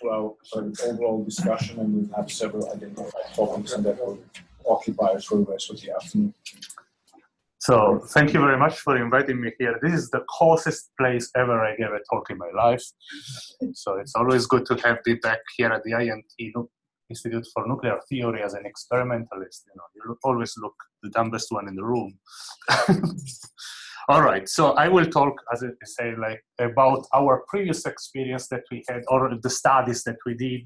to our overall discussion, and we'll have several identified topics, and that will occupy us for the rest of the afternoon. So thank you very much for inviting me here. This is the coolest place ever I gave a talk in my life. So it's always good to have me back here at the INT Institute for Nuclear Theory as an experimentalist. You know, you always look the dumbest one in the room. All right, so I will talk, as I say, like about our previous experience that we had, or the studies that we did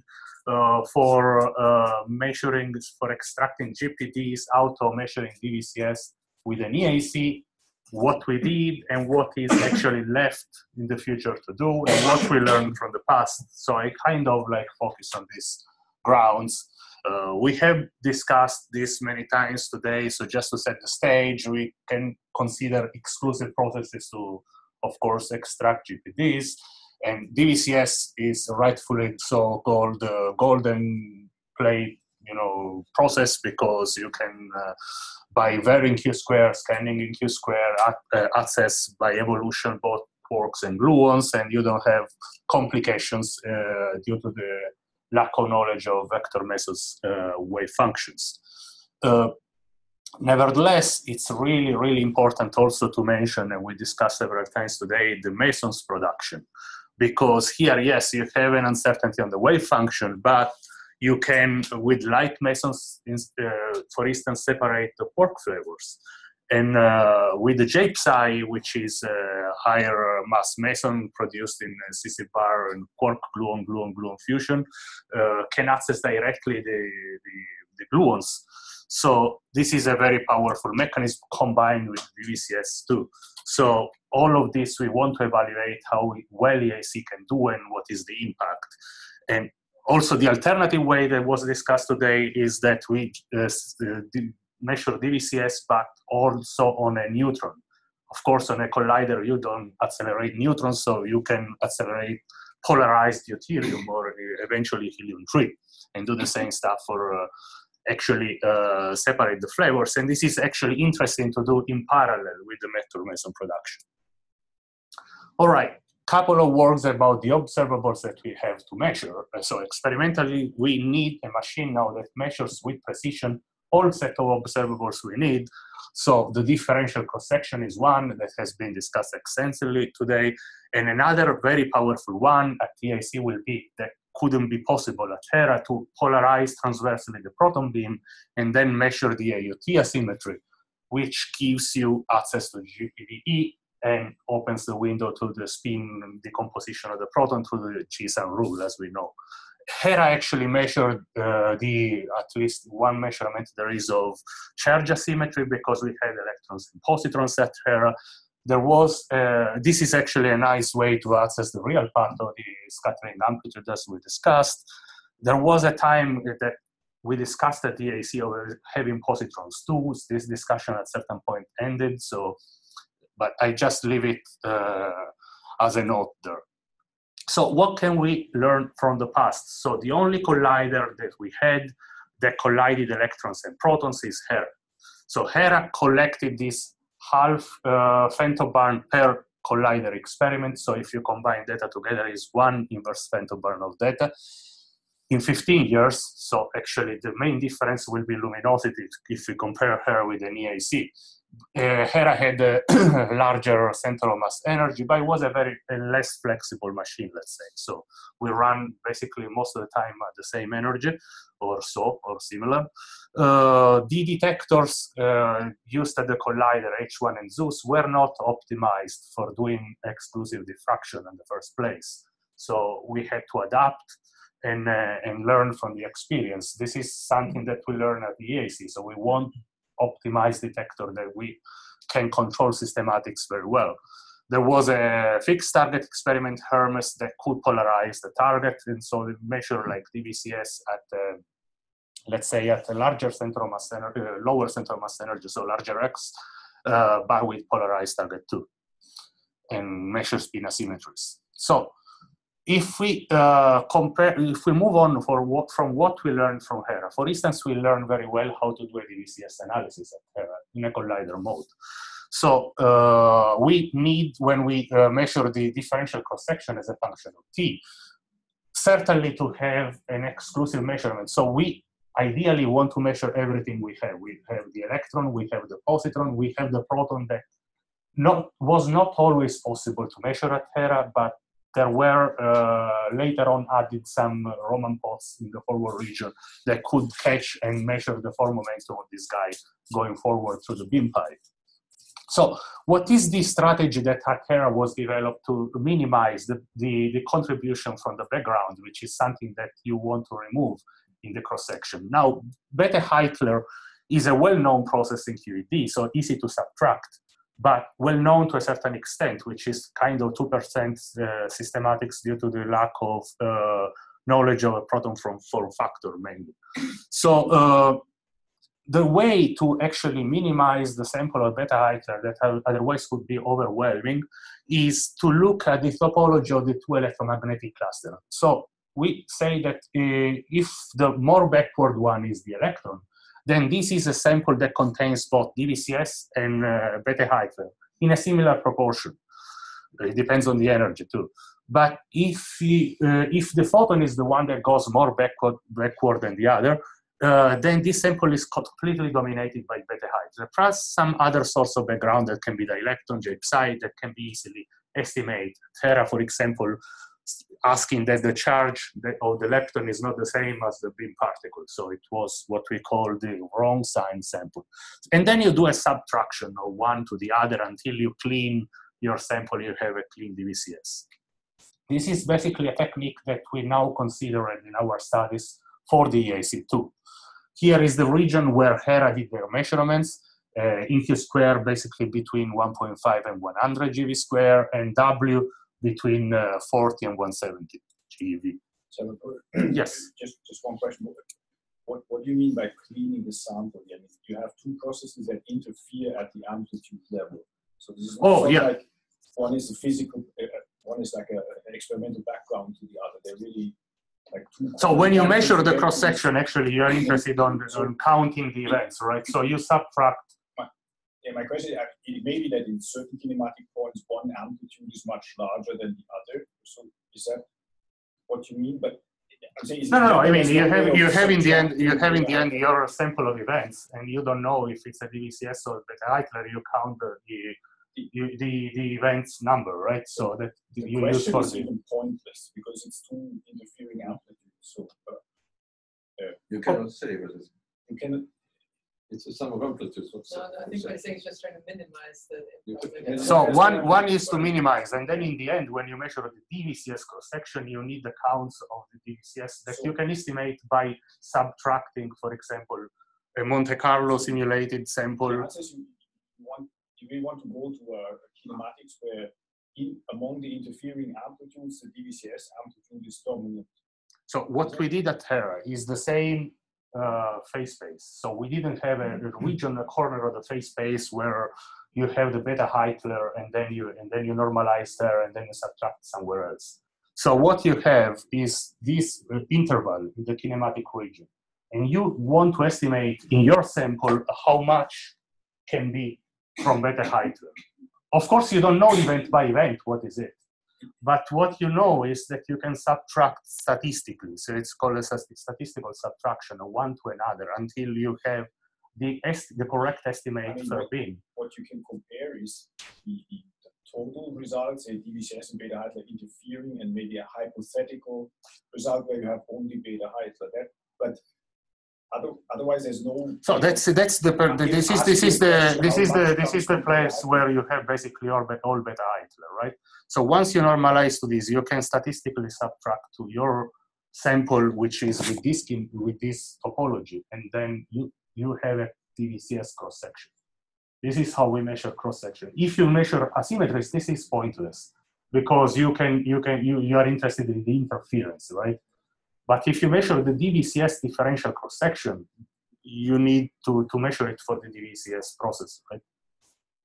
uh, for uh, measuring, for extracting GPDs, auto measuring DVCS with an EIC, what we did and what is actually left in the future to do, and what we learned from the past. So I kind of like focus on these grounds uh, we have discussed this many times today, so just to set the stage, we can consider exclusive processes to, of course, extract GPDs. And DVCS is rightfully so called the golden plate, you know, process because you can, uh, by varying Q square, scanning in Q square, uh, access by evolution both quarks and gluons, and you don't have complications uh, due to the lack of knowledge of vector Meson's uh, wave functions. Uh, nevertheless, it's really, really important also to mention, and we discussed several times today, the Meson's production. Because here, yes, you have an uncertainty on the wave function, but you can, with light mesons, uh, for instance, separate the quark flavors. And uh, with the J/psi, which is a higher mass meson produced in CC bar and quark gluon, gluon, gluon fusion, uh, can access directly the, the, the, gluons. So this is a very powerful mechanism combined with DVCS2. So all of this, we want to evaluate how well EIC can do and what is the impact. And also the alternative way that was discussed today is that we uh, measure DVCS, but also on a neutron. Of course, on a collider, you don't accelerate neutrons, so you can accelerate polarized deuterium or eventually helium-3 and do the same stuff for uh, actually uh, separate the flavors. And this is actually interesting to do in parallel with the Vector Meson production. All right, couple of words about the observables that we have to measure. So experimentally, we need a machine now that measures with precision all set of observables we need. So the differential cross-section is one that has been discussed extensively today. And another very powerful one at TIC will be that couldn't be possible at Hera to polarize transversely the proton beam and then measure the AUT asymmetry, which gives you access to GPDE and opens the window to the spin decomposition of the proton through the Ji sum rule, as we know. Hera actually measured uh, the at least one measurement there is of charge asymmetry because we had electrons and positrons at Hera. There was uh, this is actually a nice way to access the real part of the scattering amplitude as we discussed. There was a time that we discussed at the AC of having positrons too. This discussion at certain point ended. So, but I just leave it uh, as a note there. So what can we learn from the past? So the only collider that we had that collided electrons and protons is Hera. So Hera collected this half uh, femtobarn per collider experiment. So if you combine data together is one inverse femtobarn of data in 15 years. So actually the main difference will be luminosity if we compare her with an EIC uh, Hera had a larger center of mass energy, but it was a very a less flexible machine, let's say. So we run basically most of the time at the same energy or so, or similar. Uh, the detectors uh, used at the collider H1 and Zeus were not optimized for doing exclusive diffraction in the first place. So we had to adapt and, uh, and learn from the experience. This is something that we learn at the EIC. So we want optimized detector that we can control systematics very well. There was a fixed target experiment, Hermes, that could polarize the target, and so measure like DVCS at, uh, let's say, at a larger center of mass energy, uh, lower center of mass energy, so larger X, uh, but with polarized target too, and measure spin asymmetries. So if we uh, compare, if we move on for what, from what we learned from Hera, for instance, we learned very well how to do a DVCS analysis at Hera in a collider mode. So uh, we need, when we uh, measure the differential cross-section as a function of t, certainly to have an exclusive measurement. So we ideally want to measure everything we have. We have the electron, we have the positron, we have the proton that not, was not always possible to measure at Hera, but there were uh, later on added some Roman pots in the forward region that could catch and measure the form momentum of this guy going forward through the beam pipe. So what is the strategy that Hera was developed to minimize the, the, the, contribution from the background, which is something that you want to remove in the cross-section? Now, Bethe-Heitler is a well-known process in QED, so easy to subtract but well known to a certain extent, which is kind of 2% uh, systematics due to the lack of uh, knowledge of a proton from form factor mainly. So uh, the way to actually minimize the sample of Bethe-Heitler that otherwise would be overwhelming is to look at the topology of the two electromagnetic clusters. So we say that uh, if the more backward one is the electron, then this is a sample that contains both DVCS and uh, Bethe-Heitler in a similar proportion. It depends on the energy too. But if, uh, if the photon is the one that goes more backward, backward than the other, uh, then this sample is completely dominated by Bethe-Heitler, plus some other source of background that can be the electron, J psi, that can be easily estimated. Hera, for example, asking that the charge of the lepton is not the same as the beam particle. So it was what we call the wrong sign sample. And then you do a subtraction of one to the other until you clean your sample, you have a clean DVCS. This is basically a technique that we now consider in our studies for the EIC2. Here is the region where Hera did their measurements. Uh, in Q square, basically between 1.5 and 100 GeV square, and W between uh, 40 and 170 GeV. So, yes. Just, just one question. What, what do you mean by cleaning the sample? I mean, you have two processes that interfere at the amplitude level. So this is oh, yeah. like one is a physical, uh, one is like a, an experimental background to the other. They're really like two. So when you measure the cross section, actually, you're interested on, on counting the events, right? So you subtract yeah, my question is, it may be that in certain kinematic points, one amplitude is much larger than the other. So is that what you mean? But I'm saying, no, no, no. I mean, you have you have in the end you have in the end your sample of events, and you don't know if it's a DVCS or Bethe-Heitler. You count the the, the the events number, right? So that the you use for is even pointless because it's two interfering amplitude. So uh, uh, you cannot say what is. You can it's a sum of amplitudes. No, I think what he's saying is just trying to minimize the. So one, one is to minimize, and then in the end, when you measure the DVCS cross-section, you need the counts of the DVCS that you can estimate by subtracting, for example, a Monte Carlo simulated sample. You want, you may want to go to a kinematics where in, among the interfering amplitudes, the DVCS amplitude is dominant. So what we did at Hera is the same uh, phase space. So we didn't have a, a region, a corner of the phase space where you have the Bethe-Heitler and then you and then you normalize there and then you subtract somewhere else. So what you have is this interval in the kinematic region. And you want to estimate in your sample how much can be from Bethe-Heitler. Of course, you don't know event by event what is it. But what you know is that you can subtract statistically. So it's called a statistical subtraction of one to another until you have the, the correct estimate I mean, for beam. What you can compare is the, the total results, say DVCS and Bethe-Heitler interfering, and maybe a hypothetical result where you have only Bethe-Heitler. That, but otherwise there's no so that's that's the this is this is the this is the this is the place where you have basically all beta all Bethe-Heitler right? So once you normalize to this you can statistically subtract to your sample which is with this with this topology and then you you have a DVCS cross section this is how we measure cross section if you measure asymmetries this is pointless because you can you can you, you are interested in the interference right but if you measure the DVCS differential cross-section, you need to, to measure it for the DVCS process, right?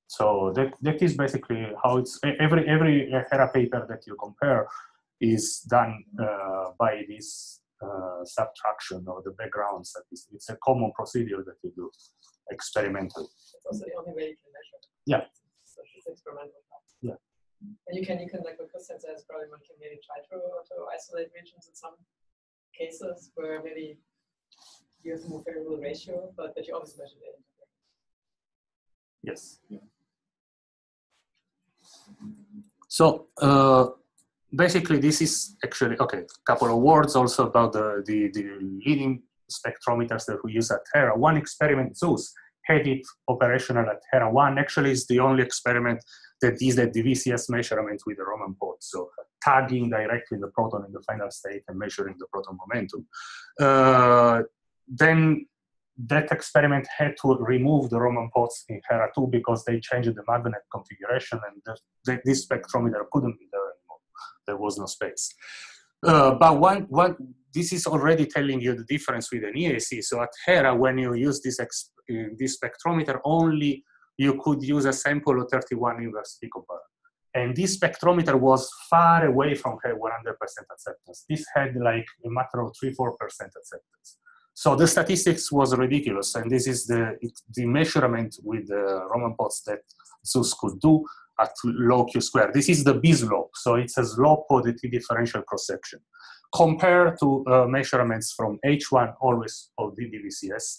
So that, that is basically how it's, every, every Hera paper that you compare is done uh, by this uh, subtraction of the background statistics. It's a common procedure that you do experimentally. It's also the only way you can measure. Yeah. So it's experimental. Yeah. And you can, you can, like with says, probably one can maybe try to, to isolate regions in some cases where maybe you have a more favorable ratio, but, but you always measure the interference. Yes. Yeah. So uh, basically, this is actually okay. A couple of words also about the, the, the leading spectrometers that we use at Hera. One experiment, Zeus, had it operational at Hera 1. Actually, is the only experiment that is the DVCS measurement with the Roman pot. So tagging directly the proton in the final state and measuring the proton momentum. Uh, then that experiment had to remove the Roman pots in Hera 2 because they changed the magnet configuration and the, the, this spectrometer couldn't be there anymore. There was no space. Uh, but one, one, this is already telling you the difference with an EIC. So at Hera, when you use this, uh, this spectrometer, only you could use a sample of 31 inverse picobarn. And this spectrometer was far away from her 100% acceptance. This had like a matter of 3 4% acceptance. So the statistics was ridiculous, and this is the the measurement with the Roman pots that Zeus could do at low q square. This is the B slope, so it's a slope of the T differential cross section. Compared to uh, measurements from H1, always of the DVCS,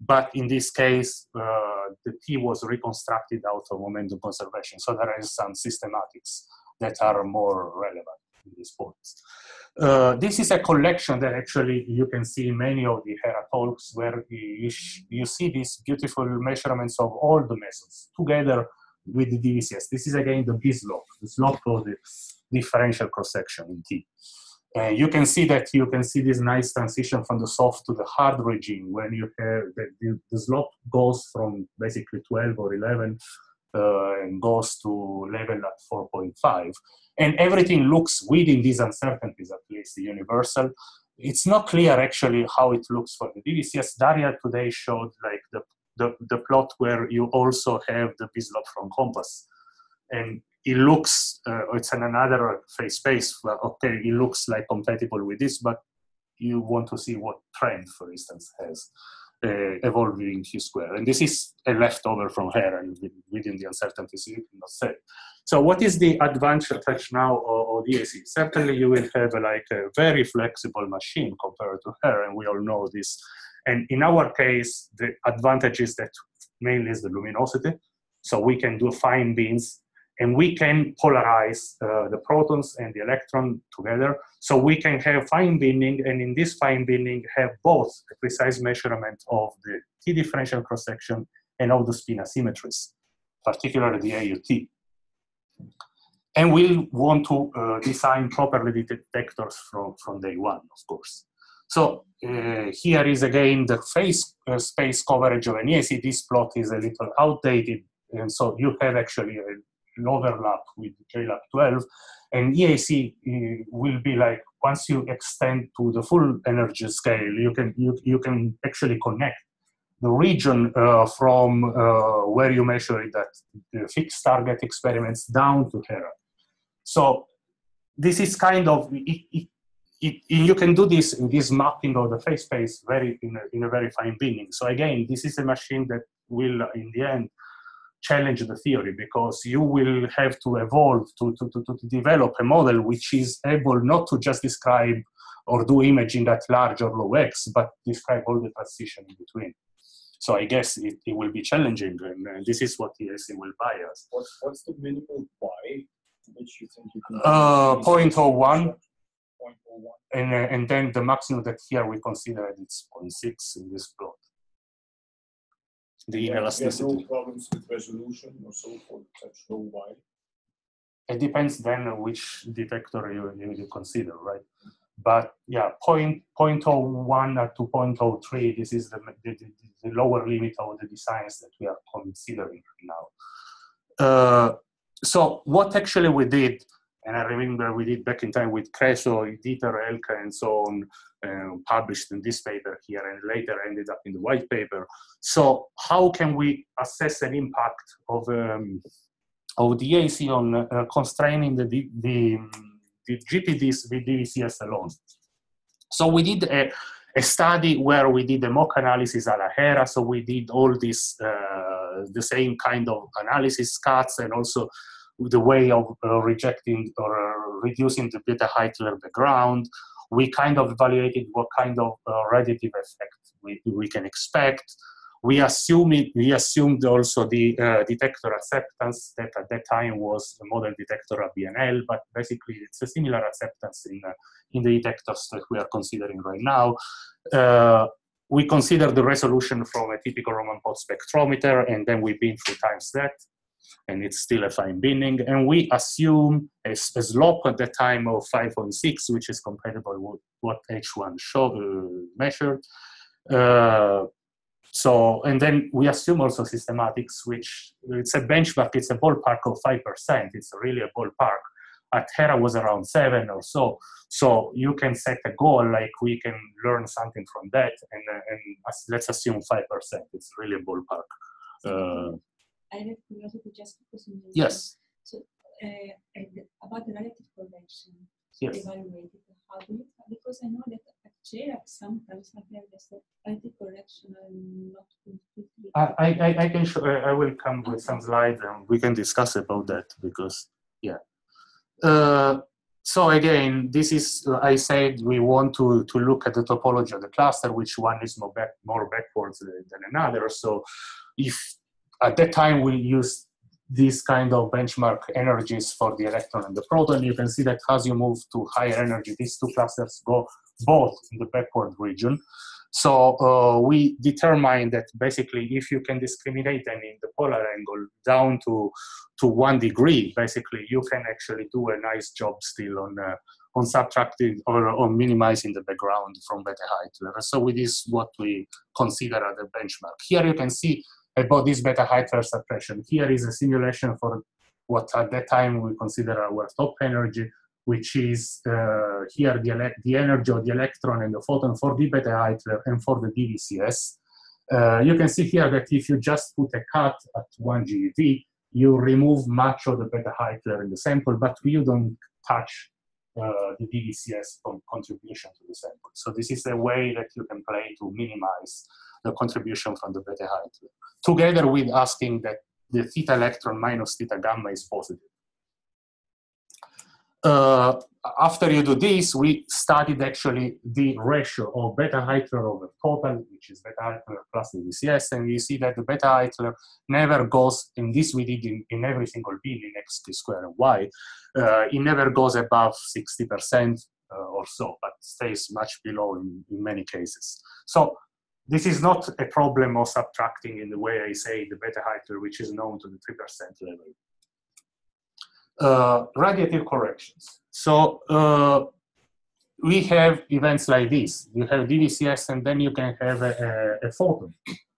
but in this case, uh, the T was reconstructed out of momentum conservation. So there is some systematics that are more relevant in these points. Uh, this is a collection that actually you can see in many of the Hera talks where you, you see these beautiful measurements of all the methods together with the DVCS. This is again the B slope, the slope of the differential cross section in T. Uh, you can see that you can see this nice transition from the soft to the hard regime when you have the, the, the slope goes from basically 12 or 11 uh, and goes to level at 4.5 and everything looks within these uncertainties, at least universal. It's not clear actually how it looks for the DVCS. Daria today showed like the, the, the plot where you also have the B-slope from COMPASS And it looks, uh, it's in another phase space, well, okay, it looks like compatible with this, but you want to see what trend, for instance, has uh, evolving Q square. And this is a leftover from Hera and within the uncertainties you cannot say. So what is the advantage touch now of, DAC? Certainly you will have a, like a very flexible machine compared to Hera, and we all know this. And in our case, the advantage is that mainly is the luminosity. So we can do fine beams and we can polarize uh, the protons and the electron together. So we can have fine binning, and in this fine binning, have both a precise measurement of the T differential cross section and of the spin asymmetries, particularly the AUT. And we'll want to uh, design properly the detectors from, from day one, of course. So uh, here is again the phase uh, space coverage of an EIC. This plot is a little outdated, and so you have actually a overlap with JLab 12. And EIC uh, will be like once you extend to the full energy scale, you can you, you can actually connect the region uh, from uh, where you measure it at fixed target experiments down to Hera. So this is kind of it, it, it, you can do this this mapping of the phase space very in a, in a very fine binning. So again, this is a machine that will in the end challenge the theory because you will have to evolve to, to, to, to develop a model which is able not to just describe or do imaging at large or low x, but describe all the transition in between. So I guess it, it will be challenging, and uh, this is what ESC will buy us. What's, what's the minimal y which you think you can? Uh, 0.01. 0.01. And, uh, and then the maximum that here we consider it's 0.6 in this plot the. There's no problems with resolution or so forth, such low y. It depends then on which detector you, you, you consider, right? But yeah, point, 0.01 to 0.03, this is the, the, the, the lower limit of the designs that we are considering now. Uh, so what actually we did, and I remember we did back in time with Creso, Dieter, Elke, and so on, uh, published in this paper here, and later ended up in the white paper. So how can we assess an impact of um, of the AC on uh, constraining the, the, the, the GPDs with DVCS alone? So we did a, a study where we did a mock analysis a la Hera. So we did all this, uh, the same kind of analysis cuts and also the way of uh, rejecting or uh, reducing the Bethe-Heitler background. We kind of evaluated what kind of uh, radiative effect we, we can expect. We assume we assumed also the uh, detector acceptance that at that time was the model detector at BNL, but basically it's a similar acceptance in uh, in the detectors that we are considering right now. Uh, we consider the resolution from a typical Roman pot spectrometer, and then we bin three times that, and it's still a fine binning. And we assume a, slope at the time of 5.6, which is compatible with what H1 show, uh, measured. Uh, so, and then we assume also systematics, which it's a benchmark, it's a ballpark of 5%. It's really a ballpark. At Hera was around seven or so. So you can set a goal, like we can learn something from that, and, and let's assume 5%. It's really a ballpark. Uh, I have curiosity just because yes. So uh, about the radiative correction, so Yes. evaluated. How do you? Because I know that at JRAC sometimes I have this radiative correction and not completely. I, I, I- I can show, I will come with some slides and we can discuss about that because, yeah. Uh, so again, this is, I said we want to, to look at the topology of the cluster, which one is more, back, more backwards than another. So if at that time we use these kind of benchmark energies for the electron and the proton, you can see that as you move to higher energy, these two clusters go both in the backward region. So uh, we determine that basically if you can discriminate them in the polar angle down to, to one degree, basically you can actually do a nice job still on, uh, on subtracting or on minimizing the background from beta Heitler. So it is what we consider as a benchmark. Here you can see about this Bethe-Heitler suppression. Here is a simulation for what at that time we consider our top energy, which is uh, here the, the energy of the electron and the photon for the Bethe-Heitler and for the DVCS. Uh, you can see here that if you just put a cut at 1 GeV, you remove much of the Bethe-Heitler in the sample, but you don't touch uh, the DVCS contribution to the sample. So this is a way that you can play to minimize the contribution from the beta height, together with asking that the theta electron minus theta gamma is positive. Uh, after you do this, we studied actually the ratio of Bethe-Heitler over total, which is Bethe-Heitler plus DVCS, and you see that the Bethe-Heitler never goes, and this we did in, in every single bin in x square and y, uh, it never goes above 60% uh, or so, but stays much below in, in many cases. So this is not a problem of subtracting in the way I say the Bethe-Heitler, which is known to the 3% level uh, radiative corrections. So uh, we have events like this. You have DVCS, and then you can have a, a, a photon,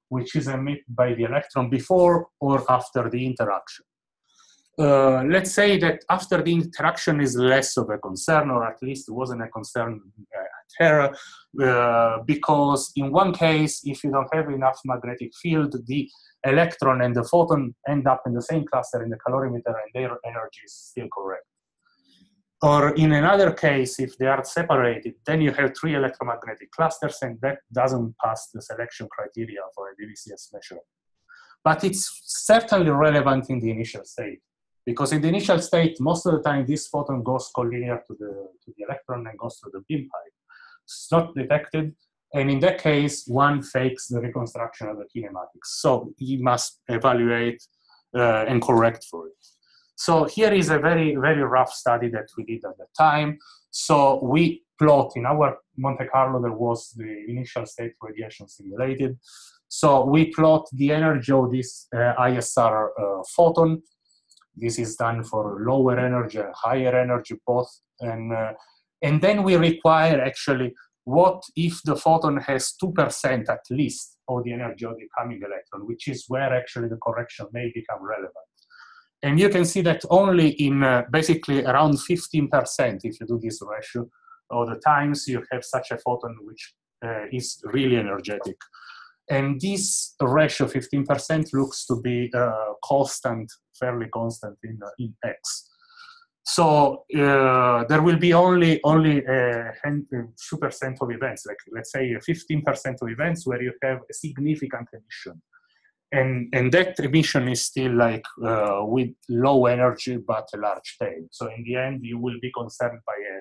which is emitted by the electron before or after the interaction. Uh, let's say that after the interaction is less of a concern, or at least wasn't a concern uh, at Hera, uh, because in one case, if you don't have enough magnetic field, the electron and the photon end up in the same cluster in the calorimeter and their energy is still correct. Or in another case, if they are separated, then you have three electromagnetic clusters and that doesn't pass the selection criteria for a DVCS measurement. But it's certainly relevant in the initial state because in the initial state, most of the time this photon goes collinear to the, to the electron and goes through the beam pipe. It's not detected, and in that case, one fakes the reconstruction of the kinematics. So he must evaluate uh, and correct for it. So here is a very, very rough study that we did at the time. So we plot in our Monte Carlo, there was the initial state radiation simulated. So we plot the energy of this uh, ISR uh, photon. This is done for lower energy and higher energy both. And, uh, and then we require actually what if the photon has 2% at least of the energy of the coming electron, which is where actually the correction may become relevant. And you can see that only in uh, basically around 15%, if you do this ratio, of the times you have such a photon which uh, is really energetic. And this ratio, 15%, looks to be uh, constant, fairly constant in, uh, in X. So uh, there will be only only a two percent of events, like let's say fifteen percent of events where you have a significant emission, and and that emission is still like uh, with low energy but a large tail. So in the end, you will be concerned by a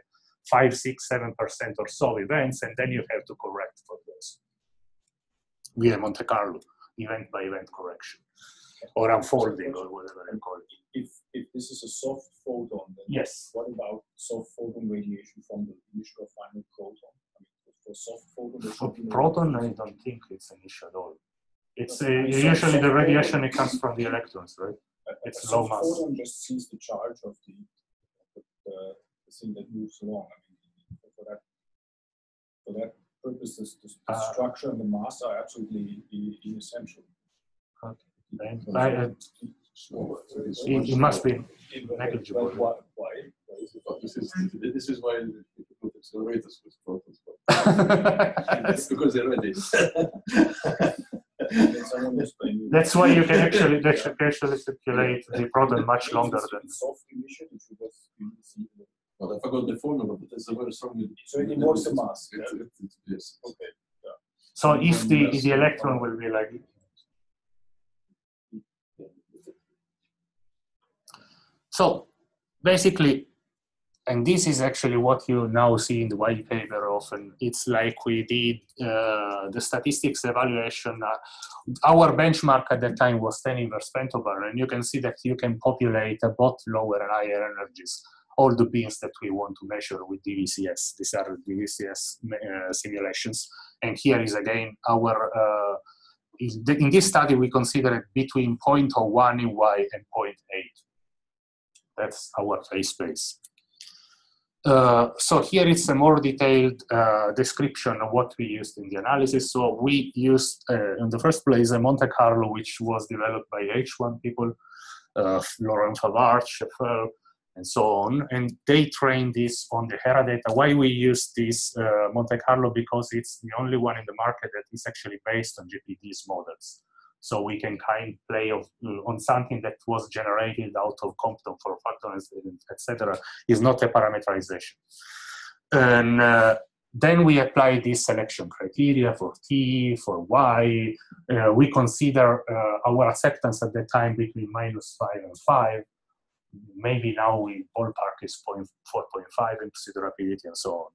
five, six, seven percent or so events, and then you have to correct for those via Monte Carlo event by event correction or unfolding or whatever they call it. If this is a soft photon, then Yes. what about soft photon radiation from the initial or final proton? I mean, for soft photon, For should be no proton, I don't think it's an issue at all. It's uh, a usually the radiation it comes from the electrons, right? A- a it's soft low mass. Photon just sees the charge of the, the, the, the thing that moves along. I mean, for that, for that purpose, this, the Uh, structure and the mass are absolutely inessential. And I, Smaller, so it, it must be negligible. Why? why? This is, this is why you put accelerators with protons. That's because they're ready. Can someone explain me? That's why you can actually that you can actually circulate the proton much longer than. soft emission. It should just be see the- Well, I forgot the formula, but it's a very strong. So it involves the mass, It- yeah? it- it- Yes. Okay. So if the if the electron will be like so basically, and this is actually what you now see in the white paper often. It's like we did uh, the statistics evaluation. Uh, our benchmark at that time was 10 inverse femtobarn, and you can see that you can populate both lower and higher energies. All the beams that we want to measure with DVCS. These are DVCS uh, simulations. And here is again our, uh, in, in this study, we considered between 0.01 in Y and 0.8. That's our phase space. Uh, so here it's a more detailed uh, description of what we used in the analysis. So we used, uh, in the first place, a Monte Carlo, which was developed by H1 people, uh, Laurent Favart, Schoeffel, and so on. And they trained this on the Hera data. Why we use this uh, Monte Carlo? Because it's the only one in the market that is actually based on GPD's models. So we can kind of play of, uh, on something that was generated out of Compton form factors, etc. Is not a parameterization. And uh, then we apply this selection criteria for T, for Y. Uh, we consider uh, our acceptance at the time between minus 5 and 5 maybe now we ballpark is 4.5 and see the rapidity and so on.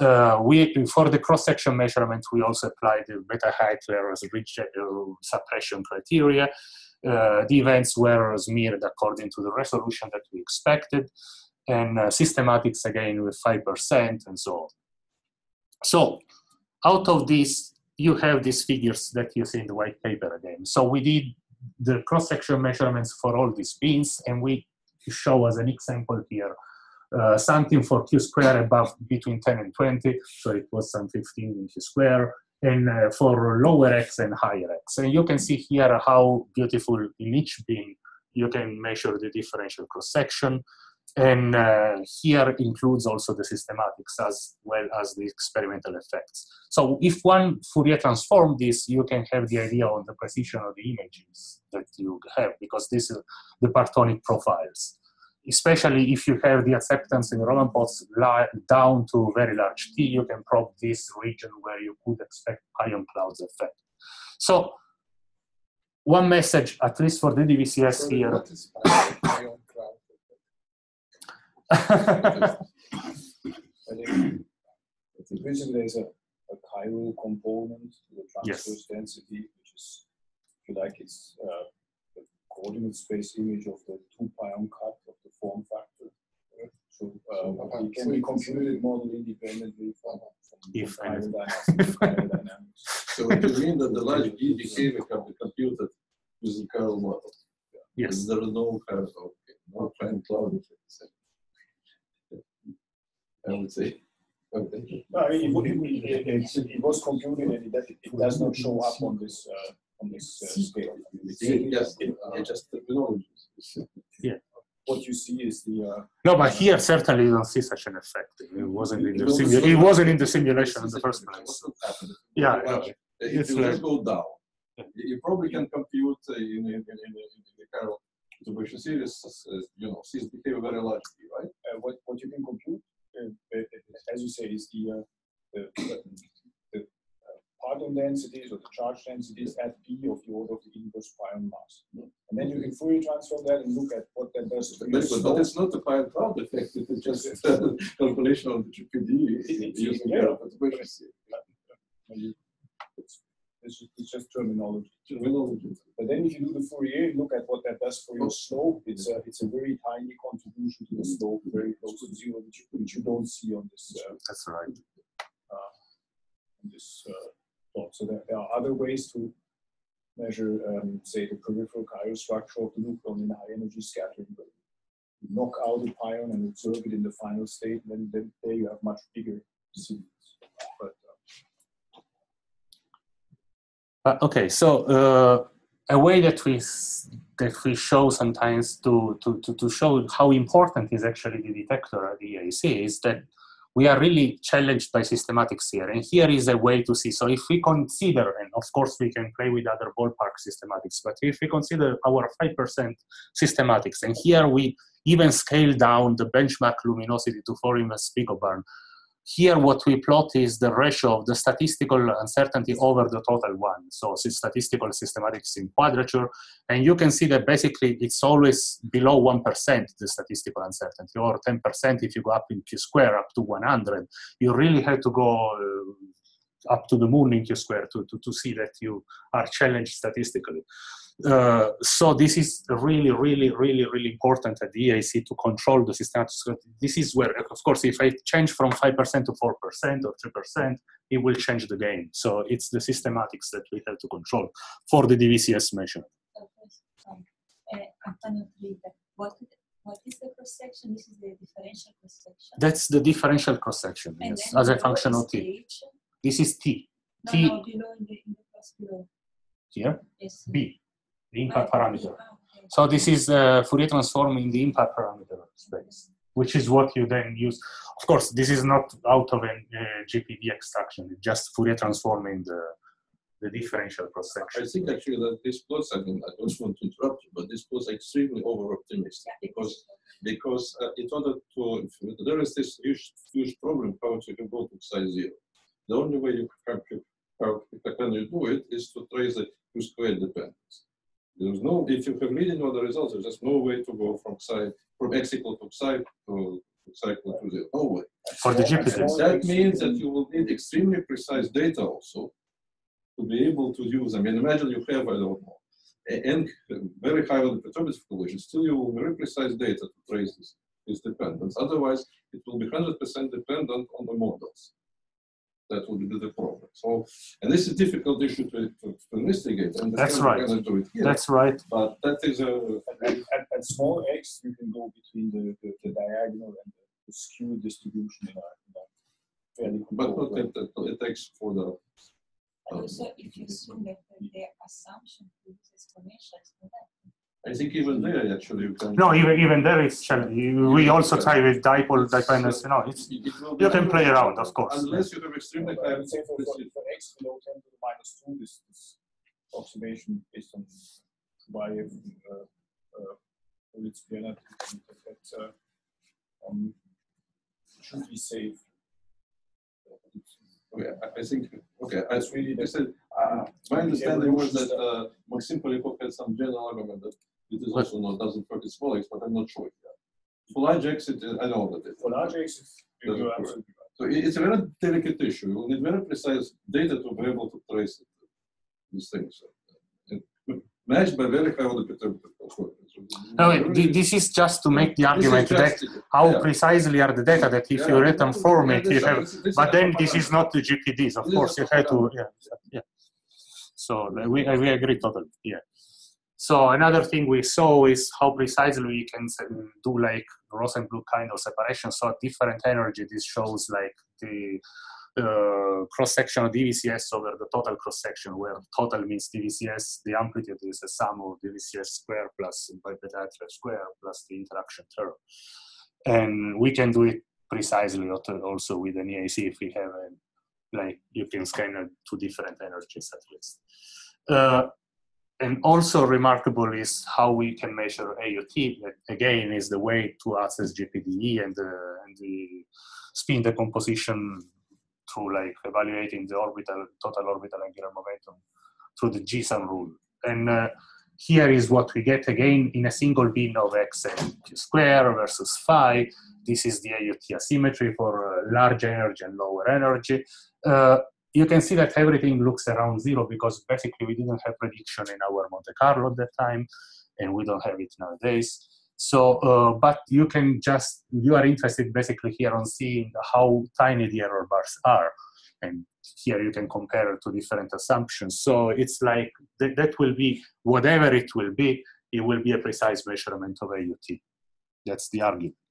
Uh, we for the cross section measurement we also applied the Bethe-Heitler as ridge uh, suppression criteria. Uh, the events were smeared according to the resolution that we expected, and uh, systematics again with five percent and so on. So, out of this, you have these figures that you see in the white paper again. So we did the cross section measurements for all these beams, and we show as an example here uh, something for q square above between 10 and 20 so it was some 15 in q square. And uh, for lower x and higher x. And you can see here how beautiful in each beam you can measure the differential cross section. And uh, here includes also the systematics as well as the experimental effects. So if one Fourier transform this, you can have the idea on the precision of the images that you have because this is the partonic profiles. Especially if you have the acceptance in Roman pots down to very large T, you can probe this region where you could expect ion clouds effect. So one message, at least for the DVCS here. What is ion cloud? I think there's a, a chiral component to the Yes. transverse density, which is, if you like, it's uh, the coordinate space image of the two pion cut form factor. So uh, it can be computed model independently from, from If chiral dynamics. chiral dynamics. So it will mean that the large E behavior can be computed using chiral model. yes. There is no chiral, okay, no prime cloud effect. I would say. Okay. No, it, would- it, it, it's- it was computed and it, does- it does not show up on this uh, on this uh, scale. It's- Yes, it- I just terminology. What you see is the uh, No, but here certainly you don't see such an effect. It wasn't in the It simu- It wasn't in the simulation in the first place. Yeah, Well, yeah. If you like- just go down, you you probably can compute uh, in, in, in, in, in the chiral distribution series, uh, you know, sees behave very largely, right? uh, what what you can compute, uh, uh, as you say, is the uh, the, the, the uh, pion densities or the charge densities at p of the order of the inverse pion mass. And then you can Fourier transform that and look at what that does to But, but it's not a Pi cloud effect, it is just a calculation of the GPD It- it's using yeah. the perturbation series. It's, it's just- it's just terminology. Terminology. But then if you do the Fourier, look at what that does for your slope. It's a, it's a very tiny contribution to the slope, very close to zero, which you, which you don't see on this, uh, That's right. on this uh, plot. So there, there are other ways to measure, um, say, the peripheral chiral structure of the nucleon in high energy scattering. But you knock out the pion and observe it in the final state, and then, then there you have much bigger signals. But uh, Uh, okay, so uh, a way that we that we show sometimes to, to, to, to show how important is actually the detector at the EIC is that we are really challenged by systematics here. And here is a way to see. So if we consider, and of course we can play with other ballpark systematics, but if we consider our 5% systematics, and here we even scale down the benchmark luminosity to 4 inverse picobarn, here what we plot is the ratio of the statistical uncertainty over the total one. So statistical systematics in quadrature. And you can see that basically it's always below 1% the statistical uncertainty or 10% if you go up in Q square up to 100. You really have to go uh, up to the moon in Q square to, to, to see that you are challenged statistically. Uh, so this is really, really, really, really important at the EIC to control the systematic. This is where, of course, if I change from 5% to 4% or 3%, it will change the game. So it's the systematics that we have to control for the DVCS first, um, uh, I cannot read that. What, what is the cross section? This is the differential cross section. That's the differential cross section, And yes, as a function of t. This is t. No, T. no, below in the, in the cross below. Here, Yes. b, the impact parameter. So this is the Fourier transform in the impact parameter space, which is what you then use. Of course, this is not out of a uh, GPD extraction, it's just Fourier transforming the, the differential cross I think actually that this plots, I mean, I don't want to interrupt you, but this plots are extremely over optimistic because because uh, in order to there is this huge huge problem how to can go to size zero. The only way you can you, how can you do it is to trace the Q squared dependence. There's no if you have leading order results, there's just no way to go from psi from x equal to psi to psi equal to zero. No way. For the small- That means that you will need extremely precise data also to be able to use. I mean, imagine you have, I don't know, a- n very high order perturbative collision. Still, you will very precise data to trace this, this dependence. Otherwise, it will be 100% dependent on the models. That would be the problem. So, and this is a difficult issue to, to, to investigate. And That's right. do it here. That's right. but that is a At, at, at small x, you can go between the, the, the diagonal and the, the skew distribution in a, in a fairly but controlled not way. it, it, it takes for the And also, if you assume that the assumption to use exponential is correct. I think even there actually you can No, even even there is challenge. You- We also try with dipole dependence. You know, it's It- it will be you can play around, of course. Unless you have extremely high would for, for, for x below 10 to the minus 2, this, this approximation based on Shuvaev uh, uh, Lutz that uh, um, should be safe. Okay, I, I think, okay, I, That's really I said, uh, my understanding was that, uh, Maxim Polyakov had some general argument that it is also not, doesn't work in small x, but I'm not sure. yet. For large x, it, I know that it. for large x, it's- you're absolutely right. So it's a very delicate issue. You will need very precise data to be able to trace it, these things. And Matched by very high order perturbative no. really- This is just to make the argument that just- how yeah. precisely are the data that if you Yeah, return this- form it, you have. this- this But then this is not the GPDs. Of course, you have to. Yeah, yeah. So we we agree totally. Yeah. So another thing we saw is how precisely we can do like Rosenbluth kind of separation. So at different energy, this shows like the uh, cross section of DVCS over the total cross section, where total means DVCS, the amplitude is the sum of DVCS square plus by beta square plus the interaction term. And we can do it precisely also with an EIC if we have a, like you can scan two different energies at least. Uh, and also remarkable is how we can measure AUT. Again is the way to access GPDE and the, and the spin decomposition through like evaluating the orbital total orbital angular momentum through the Ji sum rule. And uh, here is what we get again in a single bin of x and q square versus phi. This is the AUT asymmetry for uh, large energy and lower energy. Uh, you can see that everything looks around zero because basically we didn't have prediction in our Monte Carlo at that time, and we don't have it nowadays. So, uh, but you can just, you are interested basically here on seeing how tiny the error bars are. And here you can compare to different assumptions. So it's like th that will be, whatever it will be, it will be a precise measurement of AUT. That's the argument.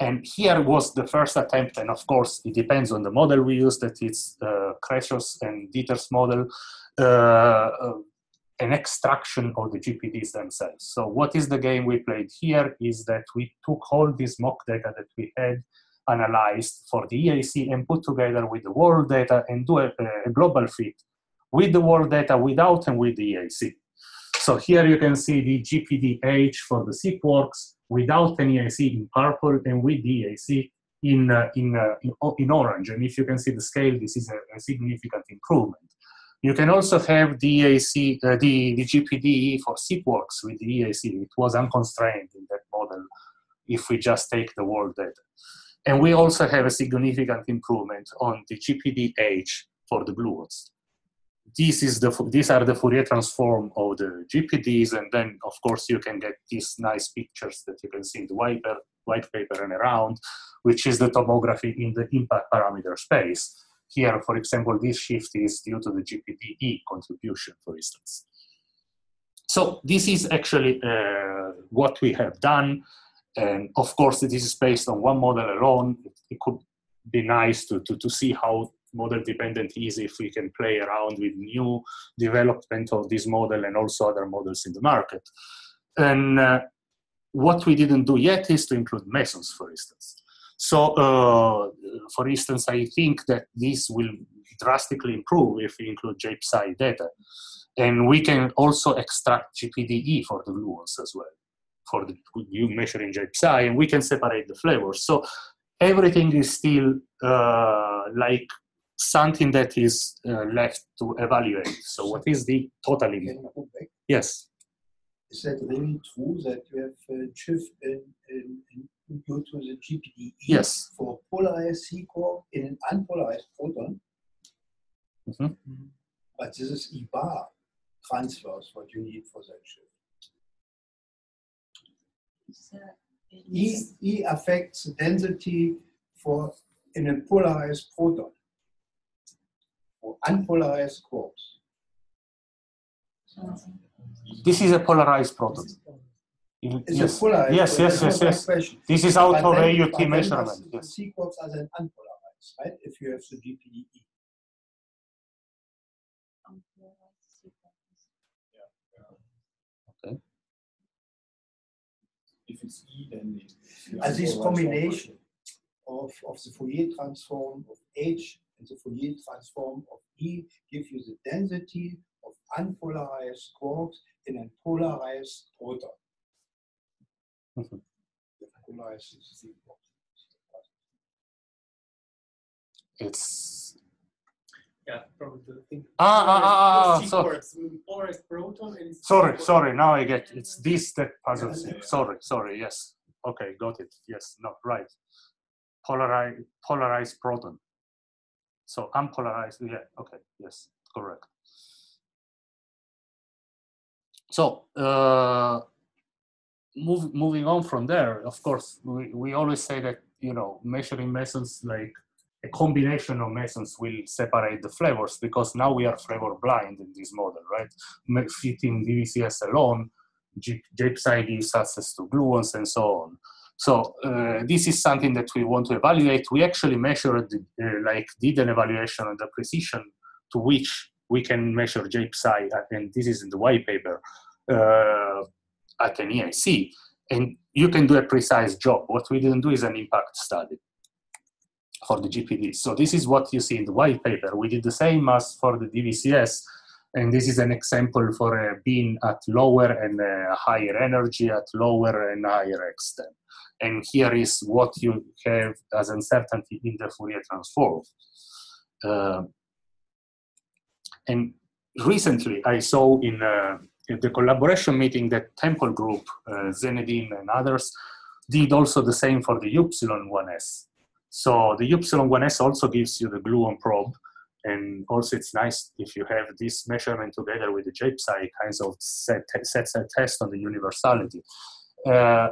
And here was the first attempt, and of course, it depends on the model we use, that it's uh, Kresios and Dieter's model, uh, uh, an extraction of the GPDs themselves. So what is the game we played here is that we took all this mock data that we had analyzed for the EIC and put together with the world data and do a, a global fit with the world data without and with the EIC. So here you can see the GPD H for the quarks without an EIC in purple and with the EIC in, uh, in, uh, in, orange. And if you can see the scale, this is a, a significant improvement. You can also have the EIC, uh, the, the GPD for quarks with the EIC. It was unconstrained in that model if we just take the world data. And we also have a significant improvement on the GPD H for the gluons this is the these are the Fourier transform of the GPDs, and then of course you can get these nice pictures that you can see in the white, paper, white paper and around, which is the tomography in the impact parameter space. Here, for example, this shift is due to the GPDE contribution, for instance. So this is actually uh, what we have done. And of course, this is based on one model alone. It, it could be nice to, to, to see how model dependent is if we can play around with new development of this model and also other models in the market. And uh, what we didn't do yet is to include mesons, for instance. So, uh, for instance, I think that this will drastically improve if we include J/psi data. And we can also extract GPDE for the gluons as well, for the you measuring J/psi, and we can separate the flavors. So everything is still uh, like something that is uh, left to evaluate. So what is the total limit? Yes. Is that really true that you have a shift in, in, in due to the GPDE yes. for polarized C core in an unpolarized proton? Mm -hmm. But this is E bar transfers what you need for that shift. E, e affects the density for in a polarized proton or unpolarized quarks. This is a polarized proton. It's yes. a polarized. yes, yes, yes, yes. Question. This is out But of then- AUT but then measurement. The Yes. C quarks are then unpolarized, right? If you have the. GPDE. If it's E, then it's. As this combination of, of the Fourier transform of H and the Fourier transform of E give you the density of unpolarized quarks in a polarized proton. The polarized C quarks. It's Yeah, probably the thing. Ah, ah, ah, ah, so- Sequence, polarized proton and sorry, sequence. sorry. Now I get it's this that puzzles Yeah, me. yeah. Sorry, sorry. Yes. Okay, got it. Yes, no, right. Polarized polarized proton. So unpolarized. Yeah. Okay. Yes. Correct. So uh, move, moving on from there, of course, we, we always say that you know measuring mesons like a combination of mesons will separate the flavors because now we are flavor blind in this model, right? Fitting DVCS alone, J/psi gives access to gluons and so on. So uh, this is something that we want to evaluate. We actually measured, uh, like, did an evaluation on the precision to which we can measure J/psi, and this is in the white paper, uh, at an EIC. And you can do a precise job. What we didn't do is an impact study for the GPD. So this is what you see in the white paper. We did the same as for the DVCS, And this is an example for a beam at lower and uh, higher energy, at lower and higher extent. And here is what you have as uncertainty in the Fourier transform. Uh, and recently I saw in, uh, in, the collaboration meeting that Temple Group, uh, Zein-Eddine and others, did also the same for the Upsilon 1S. So the Upsilon 1S also gives you the gluon probe, and also it's nice if you have this measurement together with the J/psi kinds of set, set, set test on the universality. Uh,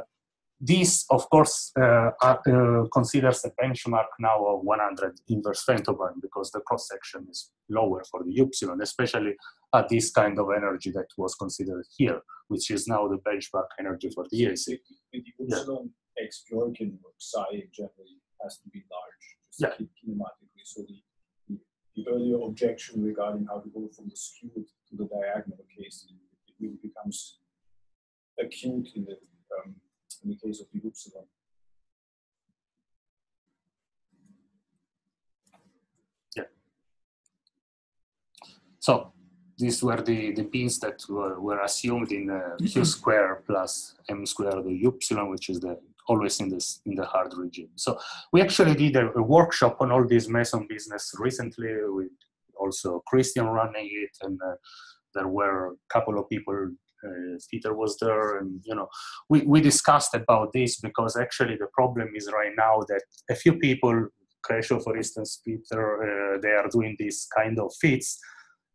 this, of course, uh, uh, considers a benchmark now of 100 inverse femtobarn because the cross section is lower for the upsilon, especially at this kind of energy that was considered here, which is now the benchmark energy for the. With the upsilon yeah. X Bjorken psi generally has to be large, just yeah. kinematically. So the, the, the, earlier objection regarding how to go from the skewed to the diagonal case, it really becomes acute in the um, in the case of the upsilon. Yeah. So these were the, the beams that were, were assumed in uh, q mm-hmm. square plus m square the upsilon, which is the always in this in the hard regime. So we actually did a, a workshop on all this meson business recently with also Christian running it, and uh, there were a couple of people Peter was there, and you know, we, we discussed about this because actually the problem is right now that a few people, Kresho, for instance, Peter, uh, they are doing this kind of fits,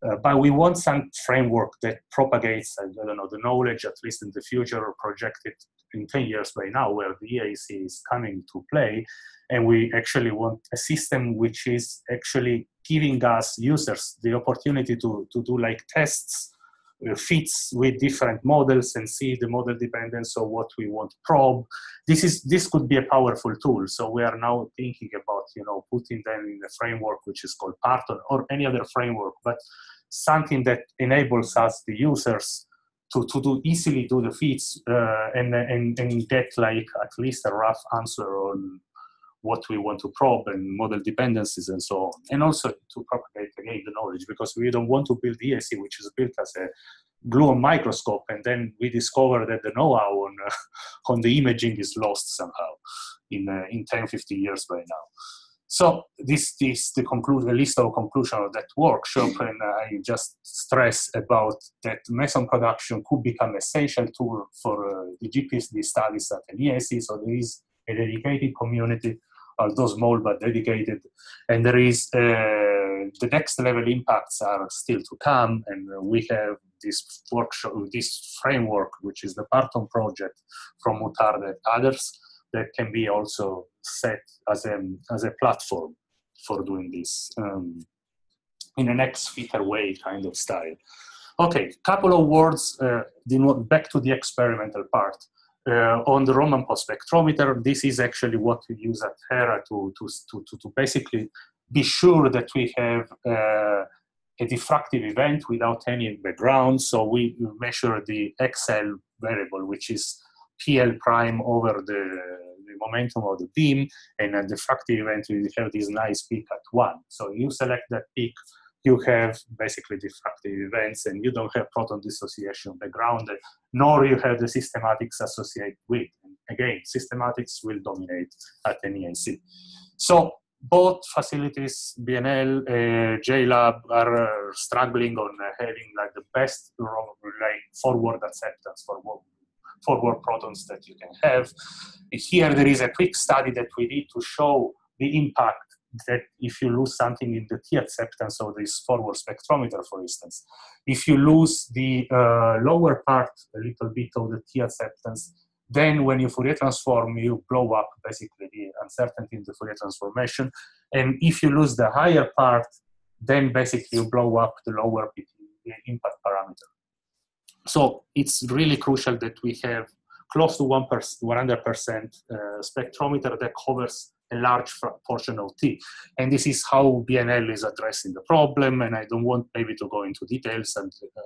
uh, but we want some framework that propagates, I don't know, the knowledge at least in the future or projected in 10 years by now where the EIC is coming to play. And we actually want a system which is actually giving us users the opportunity to, to do like tests uh, fits with different models and see the model dependence of what we want to probe. This is this could be a powerful tool. So we are now thinking about you know putting them in a framework which is called Parton or any other framework, but something that enables us the users to, to do easily do the fits uh, and, and and get like at least a rough answer on what we want to probe and model dependencies and so on. And also to propagate again the knowledge because we don't want to build EIC, which is built as a gluon microscope, and then we discover that the know-how on, uh, on the imaging is lost somehow in, uh, in 10, 15 years by now. So this is the the list of conclusion of that workshop, and I just stress about that meson production could become essential tool for uh, the GPSD studies at an EIC. So there is a dedicated community although small but dedicated. And there is uh, the next level impacts are still to come, and we have this workshop, this framework, which is the Parton project from Moutarde and others, that can be also set as a as a platform for doing this um, in a next fitter way kind of style. Okay, couple of words uh, back to the experimental part uh, on the Roman pots spectrometer, this is actually what we use at HERA to, to, to, to basically be sure that we have uh, a diffractive event without any background. So we measure the XL variable, which is PL prime over the, the momentum of the beam, and a diffractive event, we have this nice peak at one. So you select that peak you have basically diffractive events and you don't have proton dissociation background, nor you have the systematics associated with. Again, systematics will dominate at an EIC. So both facilities, BNL, uh, JLab, are uh, struggling on uh, having like the best like forward acceptance for forward protons that you can have. Here there is a quick study that we did to show the impact that if you lose something in the T acceptance of this forward spectrometer, for instance, if you lose the uh, lower part, a little bit of the T acceptance, then when you Fourier transform, you blow up basically the uncertainty in the Fourier transformation. And if you lose the higher part, then basically you blow up the lower impact parameter. So it's really crucial that we have close to 1%, 100% uh, spectrometer that covers a large portion of T. And this is how BNL is addressing the problem. And I don't want maybe to go into details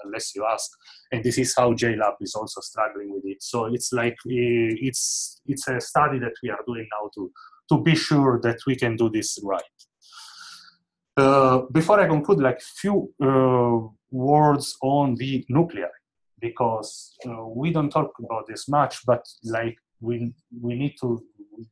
unless you ask. And this is how JLab is also struggling with it. So it's like it's it's a study that we are doing now to to be sure that we can do this right. Uh, before I conclude, like few uh, words on the nuclei because uh, we don't talk about this much, but like we we need to.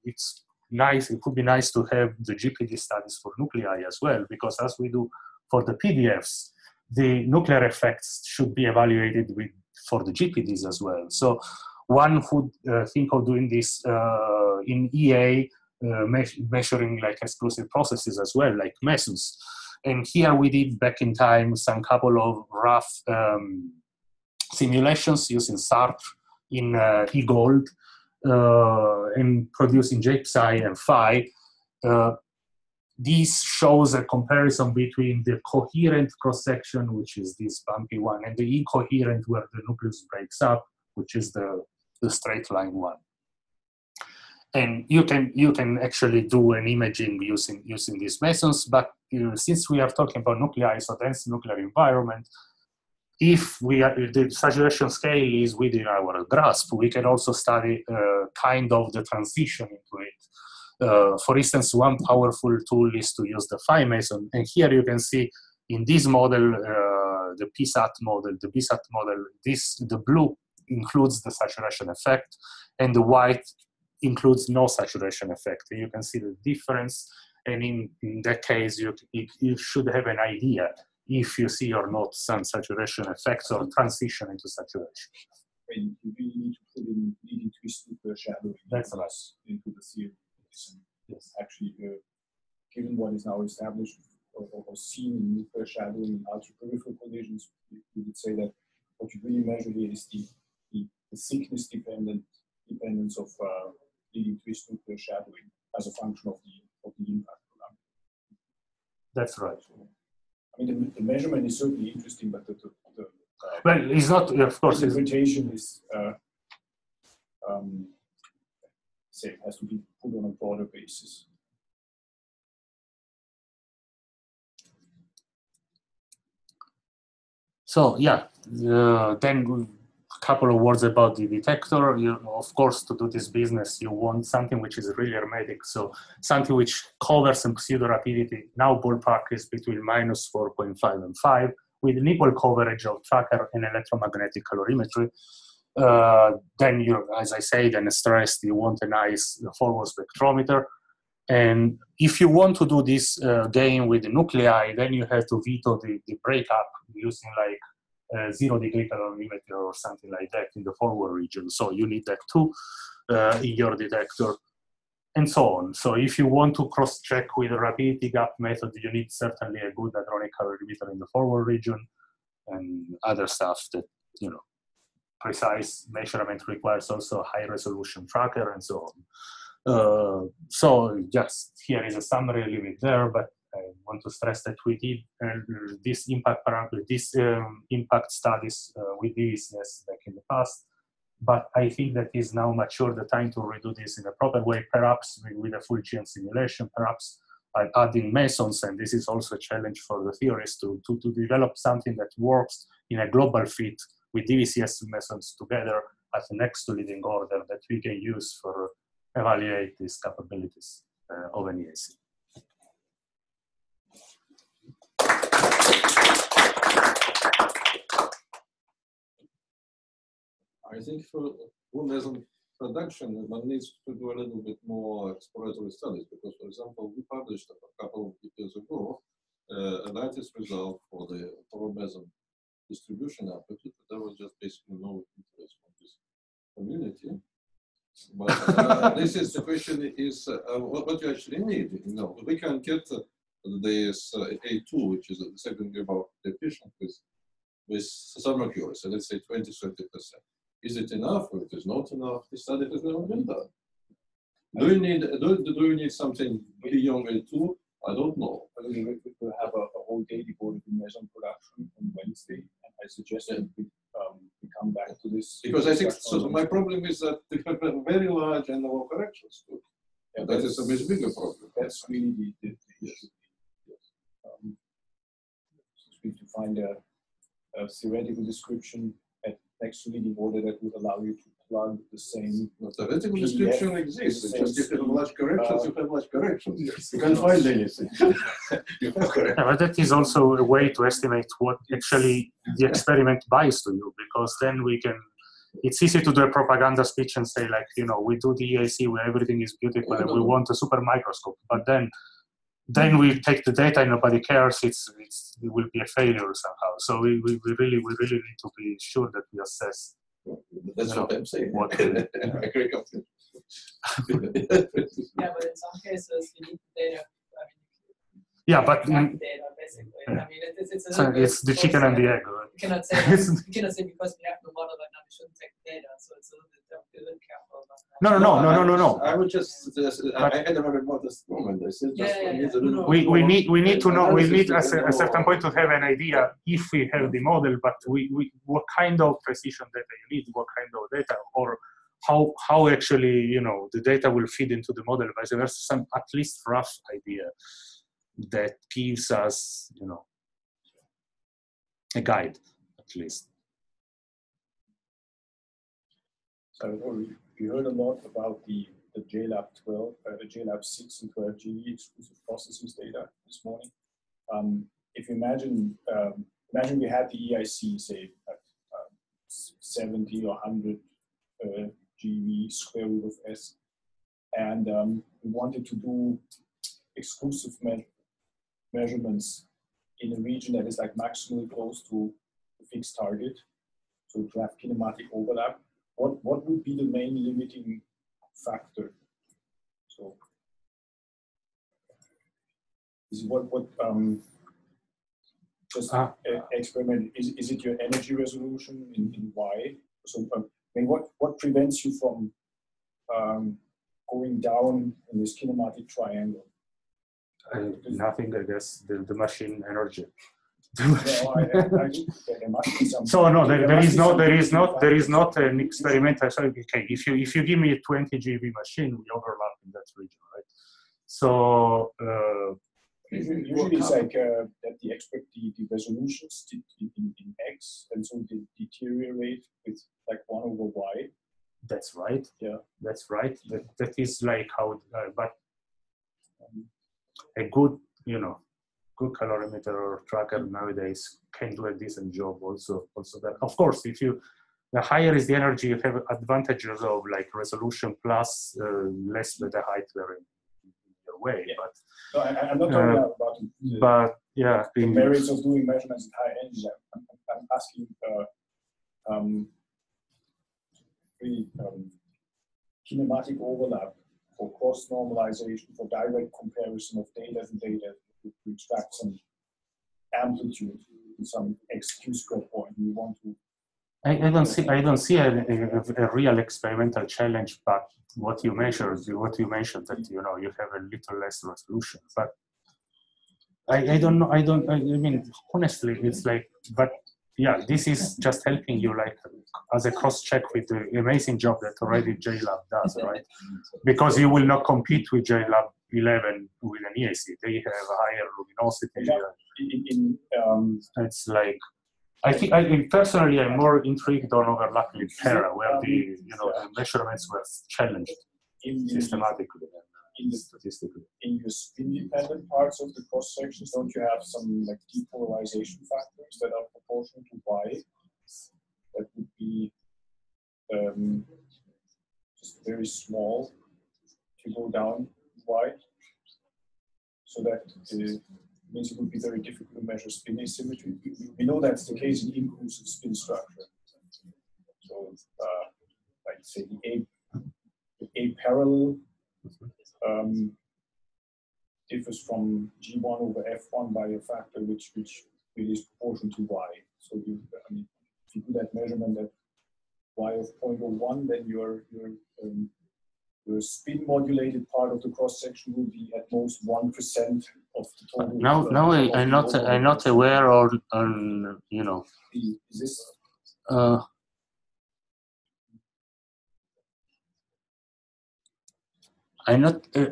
It's nice. It could be nice to have the GPD studies for nuclei as well, because as we do for the PDFs, the nuclear effects should be evaluated with for the GPDs as well. So one would uh, think of doing this uh, in EA, uh, me measuring like exclusive processes as well, like mesons. And here we did back in time some couple of rough um, simulations using Sartre in uh, eGold and producing J/psi and Phi. Uh, this shows a comparison between the coherent cross-section, which is this bumpy one, and the incoherent where the nucleus breaks up, which is the, the straight line one. And you can you can actually do an imaging using using these mesons, but uh, since we are talking about nuclei, so dense nuclear environment, if we are, the saturation scale is within our grasp, we can also study uh, kind of the transition into it. Uh, for instance, one powerful tool is to use the phi meson. And here you can see in this model, uh, the PSAT model, the BSAT model, this, the blue includes the saturation effect and the white includes no saturation effect. You can see the difference. And in, in that case, you, you should have an idea if you see or not some saturation effects or transition into saturation. And you really need to put in leading twist nuclear shadowing That's right. into the theory. Yes. Actually, uh, given what is now established or, or, seen in nuclear shadowing in ultra-peripheral collisions, we would say that what you really measure here is the, the, the thickness dependent dependence of uh, leading twist nuclear shadowing as a function of the of the impact. That's right. So, I mean, the, the measurement is certainly interesting, but the, the, the uh, Well, it's not, of course, interpretation is, uh, um, say, has to be put on a broader basis. So yeah, uh, then couple of words about the detector. You, of course, to do this business, you want something which is really hermetic. So something which covers some pseudo rapidity. Now ballpark is between minus 4.5 and 5 with an equal coverage of tracker and electromagnetic calorimetry. Uh, then you, as I said, and stressed, you want a nice forward spectrometer. And if you want to do this uh, game with the nuclei, then you have to veto the, the breakup using like uh, zero degree calorimeter or something like that in the forward region. So you need that too uh, in your detector and so on. So if you want to cross-check with a rapidity gap method, you need certainly a good hadronic calorimeter in the forward region and other stuff that, you know, precise measurement requires also a high resolution tracker and so on. Uh, so just here is a summary, I'll leave it there, but I want to stress that we did uh, this impact parameter, this um, impact studies uh, with DVCS back in the past, but I think that is now mature the time to redo this in a proper way, perhaps with, a full GN simulation, perhaps by adding mesons, and this is also a challenge for the theorists to, to, to develop something that works in a global fit with DVCS mesons together as a next to leading order that we can use for evaluate these capabilities uh, of an EIC. I think for Buddhism production, one needs to do a little bit more exploratory studies because, for example, we published a couple of years ago uh, a latest result for the rho meson distribution amplitude. There was just basically no interest from this community. But uh, this is the question is uh, what, what you actually need. You know, we can get this uh, A2, which is the second about efficient with, with some accuracy, let's say 20, 30%. Is it enough or it is not enough? The study has never been done. Do you need do, do you need something beyond A2? I don't know. I mean, we have a, a whole day devoted to meson production on Wednesday, and I suggest that we, um, we come back to this. Because I think so my problem is that we have a very large NLO corrections too. Yeah, That is a much bigger problem. That's really the, the, the issue. Um, so we have to find a, a theoretical description at the to leading order that would allow you to plug the same. The theoretical PDF description exists, it's just if you have large corrections, Uh, you have large corrections. You can't find anything. You. Yeah, but that is also a way to estimate what actually the experiment buys to you, because then we can. It's easy to do a propaganda speech and say like, you know, we do the EIC where everything is beautiful and we want a super microscope, but then, then we take the data and nobody cares. It's, it's it will be a failure somehow. So we, we, we really we really need to be sure that we assess. That's what I'm saying. What- I agree completely. Yeah, but in some cases, you need the data. I mean, Yeah, but you data basically. I mean, it- it's, it's a so it's the chicken and the egg. right? You cannot say It's- you cannot say because we have no model right now we shouldn't take data. So it's a little bit have a little careful. No, no, no, no, no, no, no. I would just, just I I had a very modest moment. I said just Yeah, yeah, we need yeah. we, we need we need to know we need at a, a certain point to have an idea if we have the model but we, we what kind of precision data you need what kind of data or how how actually you know the data will feed into the model vice versa some at least rough idea that gives us you know a guide at least So we heard a lot about the, the JLab 12, uh, JLab 6 and 12 GE exclusive processes data this morning. Um, if you imagine, um, imagine we had the EIC, say, at um, 70 or 100 uh, GeV square root of S, and um, we wanted to do exclusive measurements in a region that is like maximally close to the fixed target, so to have kinematic overlap what what would be the main limiting factor? So is what what um just Ah. experiment is, is it your energy resolution in, in Y? So um, I mean what what prevents you from um, going down in this kinematic triangle? Uh, nothing i guess the, the machine energy No, I, I, I. So no, there, there is no, there is not, there is not an experimental. So okay, if you if you give me a 20 GeV machine, we overlap in that region, right? So uh, Usually, usually it's like uh, that the expert the, the resolutions in, in, in X and so they deteriorate with like one over Y. that's right. Yeah. that's right. That, that is like how, uh, but a good, you know, good calorimeter or tracker nowadays can do a decent job. Also, also that of course, if you the higher is the energy, you have advantages of like resolution plus uh, less data height in way. Yeah. But No, I, I'm not talking Uh, about the, but yeah, the merits of doing measurements at high energy. I'm, I'm, I'm asking uh, um, really um, kinematic overlap for cross normalization for direct comparison of data to data to extract some amplitude some XQ square point. We want to I, I don't see I don't see a, a, a real experimental challenge, but what you measure, what you mentioned that you know you have a little less resolution, but I, I don't know I don't I mean honestly it's like but yeah this is just helping you like as a cross check with the amazing job that already JLab does right? Because you will not compete with JLab 11 with an EIC they have a higher luminosity. Yeah. in, in um, it's like I think I personally I'm more intrigued on overlapping with HERA, where the you know the measurements were challenged systematically in the statistically. in your spin-dependent parts of the cross sections, don't you have some like depolarization factors that are proportional to y? That would be um, just very small to go down y. So that uh, means it would be very difficult to measure spin asymmetry. We know that's the case in inclusive spin structure. So, uh, like say the A, the A parallel um, differs from G1 over F1 by a factor which which really is proportional to Y. So you, I mean, if you do that measurement at Y of 0.01, then your your um, your spin modulated part of the cross section will be at most one percent of the total. Now, uh, now I, I'm not I'm not aware on on you know. Is this uh, I'm not uh,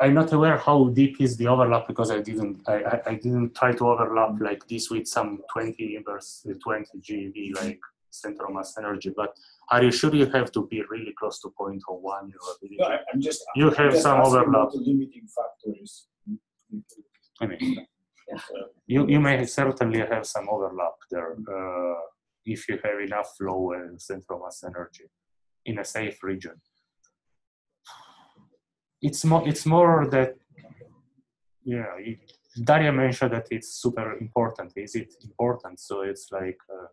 I'm not aware how deep is the overlap because I didn't I, I, I didn't try to overlap like this with some 20 inverse uh, 20 GeV like center of mass energy. But are you sure you have to be really close to 0.01 durability? No, I'm just. You I'm have just some overlap. Limiting factors. I mean, Yeah. you, you may certainly have some overlap there uh, if you have enough low and central mass energy in a safe region. It's more, it's more that, yeah, you, Daria mentioned that it's super important. Is it important? So it's like uh,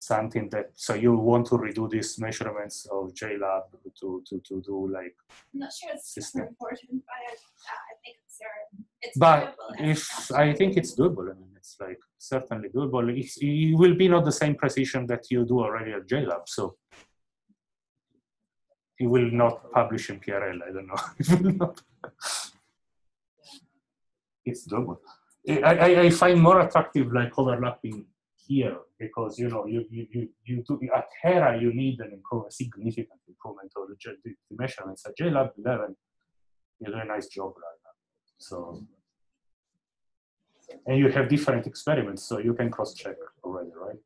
something that, so you want to redo these measurements of JLab to, to, to do like I'm not sure it's System. super important, but I, I think it's there. It's but doable if. I think it's doable, I mean, it's like certainly doable. It's, it will be not the same precision that you do already at JLab, so it will not publish in PRL. I don't know. It will not. it's doable. I, I, I find more attractive like overlapping here because you know you you you, you do at HERA you need an significant improvement of the, the, measurements at JLab 11. You do a nice job right now. So and you have different experiments, so you can cross-check already, right?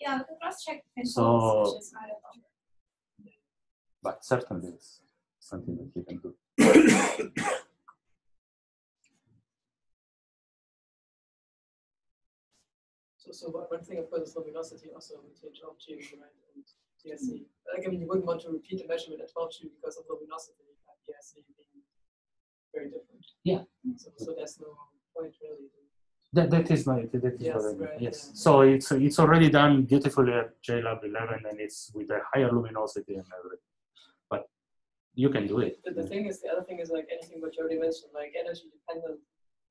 yeah, cross-check controls, So- which is valuable. But certainly it's something that you can do. So, so one one thing, of course, is luminosity also with THLG, right, and DSC. Like, I mean, you wouldn't want to repeat the measurement at 12G because of luminosity at DSC being very different. Yeah. So, so there's no point really. That, that is my that is Yes, what I right, Yes. yeah. So it's it's already done beautifully at JLab 11, and it's with a higher luminosity and everything. You can do it. The, the thing is, the other thing is like anything what you already mentioned, like energy dependent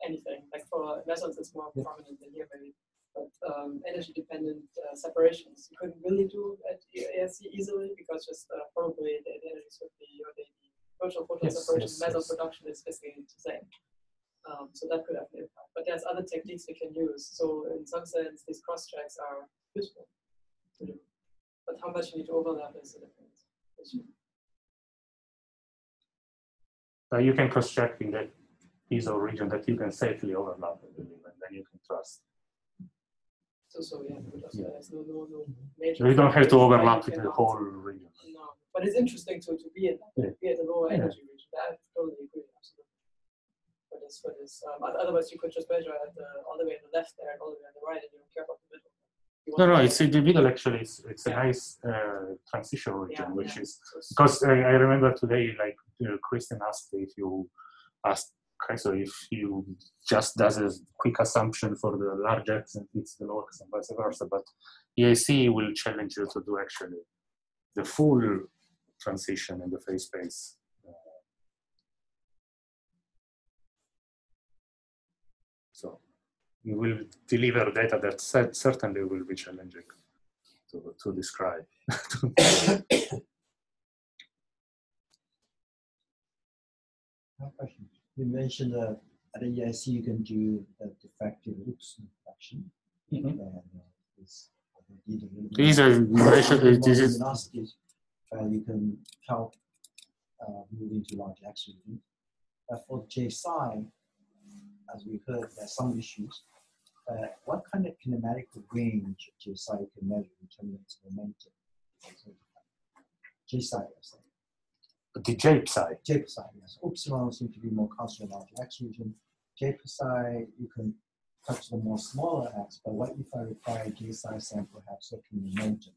anything. Like for metals, it's more Yeah. prominent than here, maybe. But um, energy dependent uh, separations you couldn't really do at ASC easily because just uh, probably the, the energies would be or the, the virtual photon Yes, separation yes, metal yes. production is basically the same. Um, so that could have an impact. But there's other techniques we can use. So in some sense, these cross checks are useful to do. But how much you need to overlap is a different issue. Uh, you can cross-check in that piece of region that you can safely overlap, I believe, and then you can trust. So, so yeah, we Yeah. no, no, no major. You don't have to overlap with the whole region. No, but it's interesting to, to be in, Yeah. be at the lower Yeah. energy region. I totally agree, absolutely. For this, for this, um, otherwise you could just measure at the, all the way on the left there and all the way on the right and you don't care about the middle. No, no, it's in the middle actually. It's, it's a nice uh, transition region, Yeah, which yeah. is because I, I remember today, like uh, Kristen asked if you asked Kaiser if you just does a quick assumption for the large X and it's the low and vice versa, but EIC will challenge you to do actually the full transition in the phase space. We will deliver data that certainly will be challenging to, to describe. I have a question. You mentioned uh, at the EIC you can do the defective loops inflection. Mhm. Uh, this, uh, the- the- These are ratio- the this is- velocities, uh, you can help uh, move into large X region. But for J psi, as we heard, there's some issues. Uh, what kind of kinematic range J psi you can measure in terms of its momentum? J psi, yes. the J psi. J psi, yes. Upsilon seems to be more constant large X region. J psi, you can touch the more smaller X, but what if I require J psi sample have certain momentum?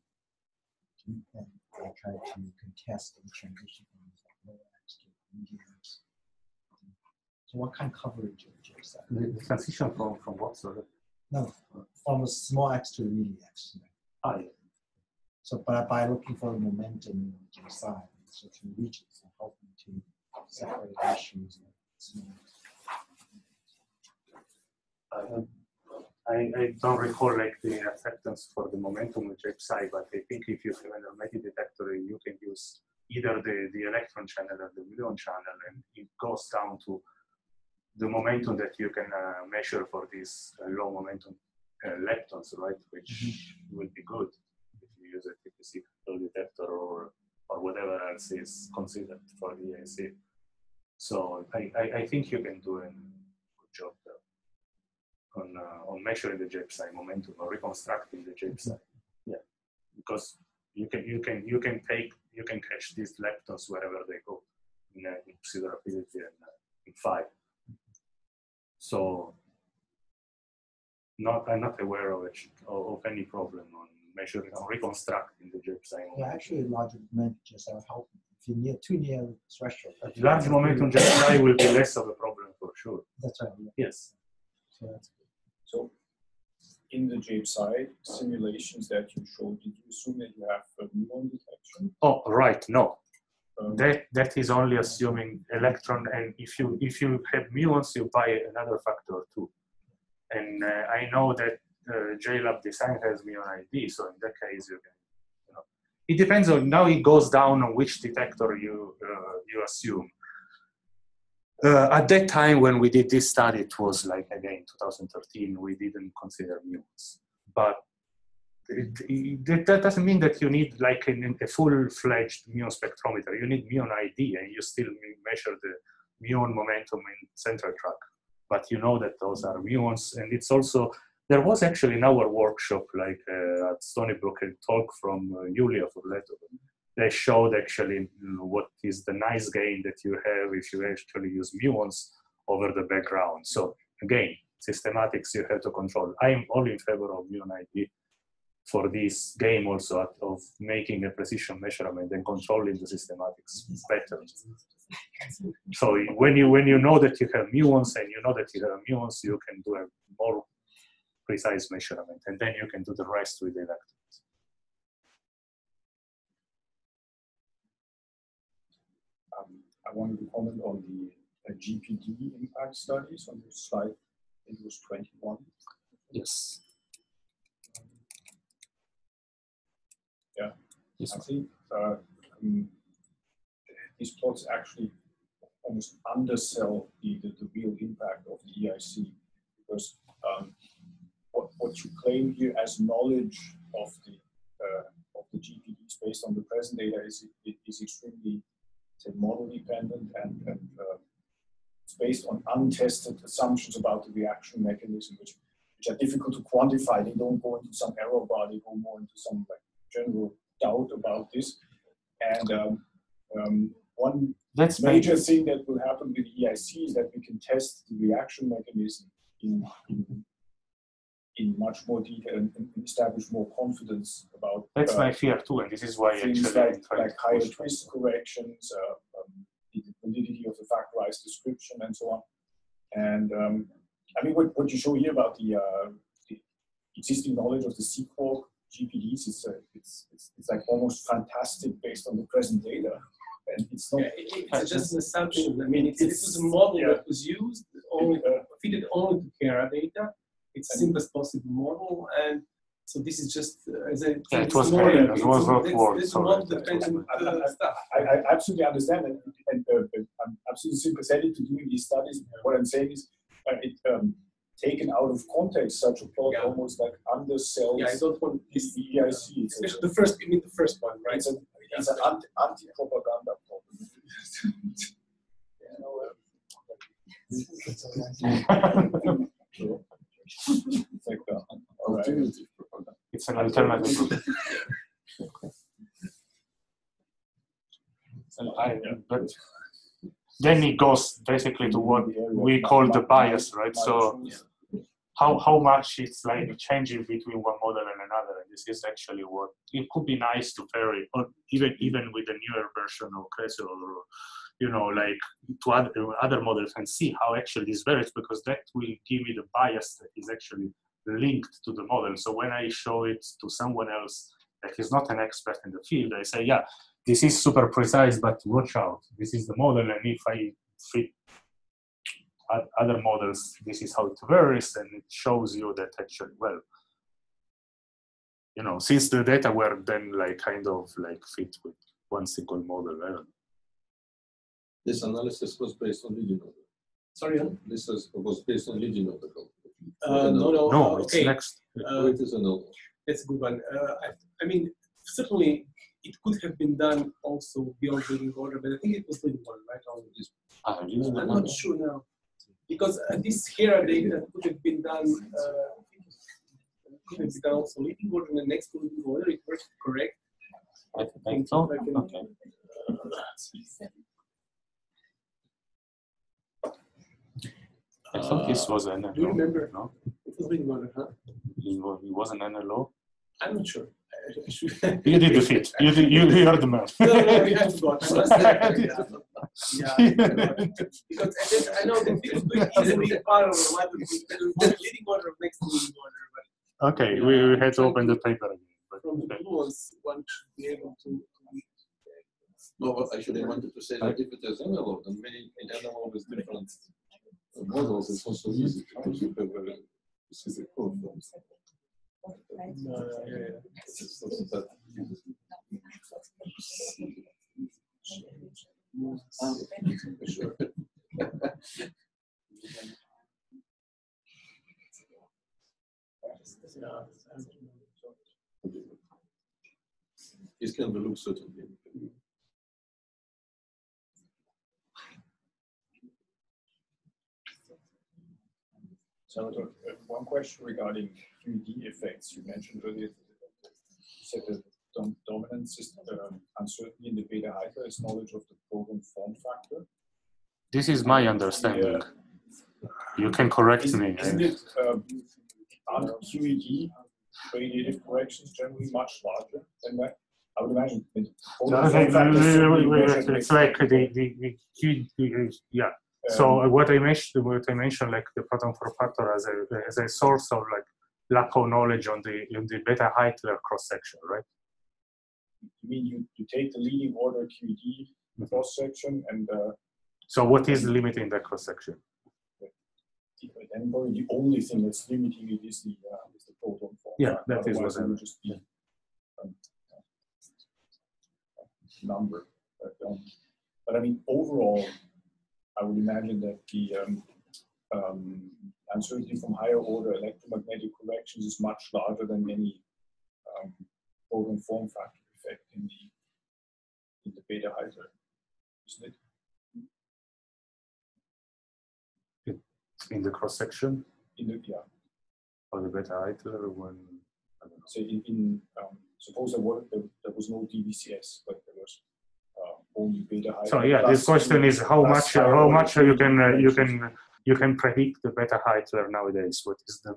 And I try to contest the transition from lower X to medium X. So what kind of coverage of J? The the transition from, from what sort of? No, from a small X to a medium X. Ah, yeah. So by, by looking for the momentum in J psi, in certain regions, and helping to separate issues. and Uh, I, I don't recall like the acceptance for the momentum with J psi, but I think if you have an hermetic detector, you can use either the, the electron channel or the muon channel, and it goes down to the momentum that you can uh, measure for these uh, low momentum uh, leptons, right? Which will be good if you use a TPC detector or or whatever else is considered for the EIC. So I, I, I think you can do a good job there on uh, on measuring the J psi momentum or reconstructing the J psi. Yeah, because You can you can you can take you can catch these leptons wherever they go in, uh, in pseudorapidity and uh, in five. So not I'm not aware of it of, of any problem on measuring or reconstructing the J/psi. Yeah, actually, large advantages are helpful. If you're near too near the threshold. but Large can momentum really- J/psi will be less of a problem for sure. That's right. Yeah. Yes. So that's So in the J/psi simulations that you showed, did you assume that you have a muon detection? Oh, right. No, that that is only assuming electron, and if you if you have muons, you buy another factor too. And uh, I know that uh, JLab design has muon ID, so in that case, you can. You know, it depends on now. It goes down on which detector you uh, you assume. Uh, at that time, when we did this study, it was like again 2013. We didn't consider muons, but it, it, that- doesn't mean that you need like an, a full-fledged muon spectrometer. You need muon ID, and you still measure the muon momentum in central track. But you know that those are muons, and it's also there was actually in our workshop, like uh, at Stony Brook, a talk from uh, Julia Furletova. They showed actually mm, what is the nice gain that you have if you actually use muons over the background. So again, systematics you have to control. I am all in favor of muon ID for this game also at- of making a precision measurement and controlling the systematics better. So when you when you know that you have muons and you know that you have muons, you can do a more precise measurement, and then you can do the rest with electrons. Um, I wanted to comment on the uh, GPD impact studies on your slide. I think it was 21. Yes. Yeah. Think uh, um, these plots actually almost undersell the, the, the real impact of the EIC because um, what, what you claim here as knowledge of the uh, of the GPDs based on the present data is, is extremely say, model dependent and, and uh, it's based on untested assumptions about the reaction mechanism, which, which are difficult to quantify. They don't go into some error bar, they go more into some like general doubt about this. And um, um, one That's major thing that will happen with EIC is that we can test the reaction mechanism in, in, in much more detail and, and establish more confidence about That's uh, my fear too, and this is why things like, like higher twist corrections, uh, um, the validity of the factorized description, and so on. And um, I mean, what, what you show here about the, uh, the existing knowledge of the sea-quark GPDs is uh, it's, it's, it's like almost fantastic based on the present data. And it's not Yeah, it- it- it's just an assumption. I mean, it's, this was a model Yeah. that was used only uh, fitted only to HERA data. It's the simplest possible model, and so this is just uh, as a Yeah, it was more very- it was not it's- word, it's sorry, model that was dependent uh, stuff. I, I absolutely understand and, and uh, uh, I'm absolutely sympathetic to doing these studies. What I'm saying is, uh, it um, taken out of context, such a plot Yeah. almost like undersells Yeah, I don't want the this. EIC. It's, a, Especially the first, you mean the first one, right? it's, a, it's an anti, anti-propaganda problem. So, it's like, all right. Alternative propaganda. It's an alternative. And I, but then it goes basically to what we call the bias, right? So how, how much it's like changing between one model and another. And this is actually what it could be nice to vary, or even even with the newer version of Cresel or you know, like to other, other models and see how actually this varies because that will give me the bias that is actually linked to the model. So when I show it to someone else that is not an expert in the field, I say, yeah, this is super precise, but watch out, this is the model, and if I fit other models, this is how it varies, and it shows you that actually, well, you know, since the data were then like kind of like fit with one single model, I don't know. This analysis was based on leading order. Sorry, huh? This is, was based on leading order. uh, no, no, No, uh, it's okay. next. Oh, Uh, it is a no. That's a good one. Uh, I, I mean, certainly it could have been done also beyond leading order, but I think it was leading order, right? On this. Ah, I'm not sure now. Because uh, this HERA data that could have been done, uh, could have been done also leading order and the next to leading order, it was correct. I think so. I can- Okay. I thought this was an Do you remember? No, It was Ring Order, huh? it wa- it wasn't NLO. I'm not sure. I, I should. You did the fit. You did, you, you are the man. no, no, I I forgot. I yeah. Yeah, I forgot. because I, just, I know that it doing easily part of what the the leading order next to leading order, but Okay, we, we had to open the paper again. But from the okay. blue ones, one should be able to. No, actually I wanted to say that if it is analog, then many in analog with different uh, models, it's also easy because you have very specific code forms. Also that easy. Sure. Yeah. It can be looked certainly. Salvatore, one question regarding 3D effects. You mentioned earlier, you said that dom- dominance is um, uncertainty in the Bethe-Heitler is knowledge of the proton form factor. This is my understanding. You can correct Isn't, me. isn't it, um, aren't QED radiative corrections generally much larger than that? I would imagine. that proton Okay, form factor is certainly wait, wait, measured wait, It's like the, the, the- yeah. So um, what I mentioned, what I mentioned, like the proton form factor as a as a source of like lack of knowledge on the on the Bethe-Heitler cross section, right? you mean you, you take the leading order QED cross section and uh, So what is limiting that cross section? then probably the only thing that's limiting it is the uh, is the proton form. Yeah, that is Otherwise, what I it would just be um, number. But, um, but I mean, overall, I would imagine that the um, um, uncertainty from higher order electromagnetic corrections is much larger than any um, proton form factor effect in the in the Bethe-Heitler, isn't it? In the cross section In the yeah. of the Bethe-Heitler when I don't know. say in, in um, suppose there, were, there, there was no DVCS, but there was only beta. So yeah, this question is how much how much you can uh, you can you can predict the Bethe-Heitler nowadays. What is the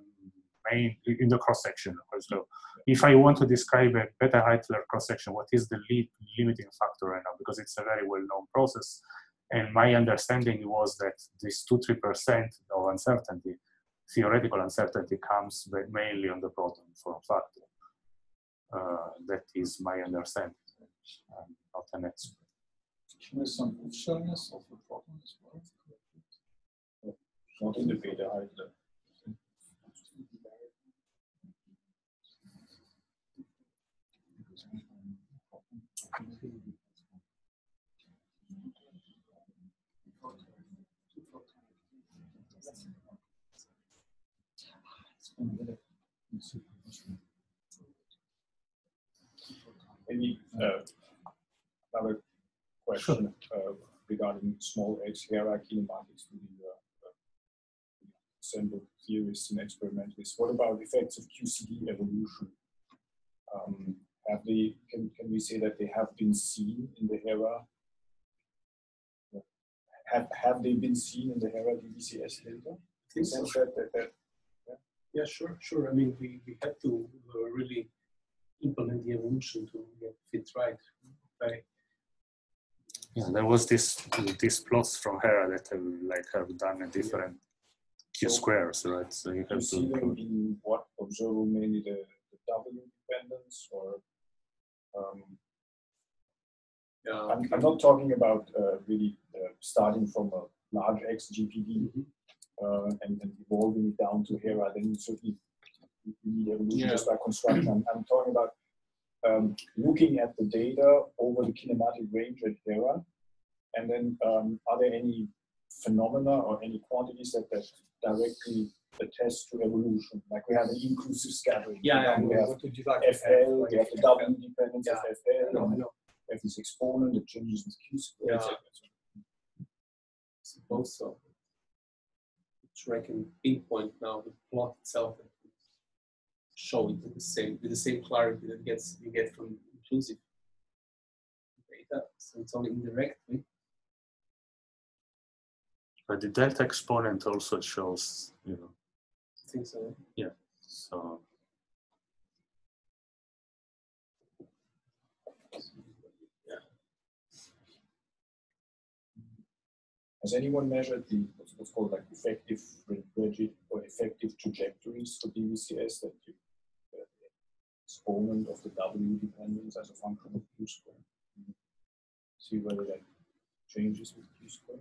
main in the cross section? So if I want to describe a Bethe-Heitler cross section, what is the lead limiting factor right now? Because it's a very well known process, and my understanding was that this two three percent of uncertainty, theoretical uncertainty, comes mainly on the proton form factor. Uh, that is my understanding. Not an expert. There's some off-shellness of the problem as well. Not in the beta high. Maybe uh, another question uh, regarding small X hierarchy kinematics to the uh, uh, assembled theorists and experimentalists. What about effects of QCD evolution? Um, have they, can, can we say that they have been seen in the HERA? Have, have they been seen in the HERA DVCS data? In the sense that, that, that Yeah, sure, sure. I mean, we, we had to uh, really implement the evolution to get it right. By, Yeah, there was this this plots from HERA that have like have done a different Q So- squares, right? So you you have see them to in what observer mainly the, the W dependence or um, yeah, I'm, I'm not talking about uh, really uh, starting from a large X GPD uh, and, and evolving it down to HERA, then you certainly you need evolution Yeah. just by construction. I'm, I'm talking about um, looking at the data over the kinematic range at HERA, and then um, are there any phenomena or any quantities that, that directly attest to evolution? Like we have an inclusive scattering. yeah, yeah. we have what would you like? FL, we have the W dependence of I FL, know, I and know. we have this exponent that changes with Q squared. Yeah. etc. suppose so. Which I can pinpoint now the plot itself and show it with the same with the same clarity that gets you get from inclusive data. so it's only indirectly. But the delta exponent also shows, you know, I think so. Yeah. So Has anyone measured the what's, what's called like effective re- rigid or effective trajectories for DVCS that you exponent of the W dependence as a function of Q square? See whether that changes with Q square.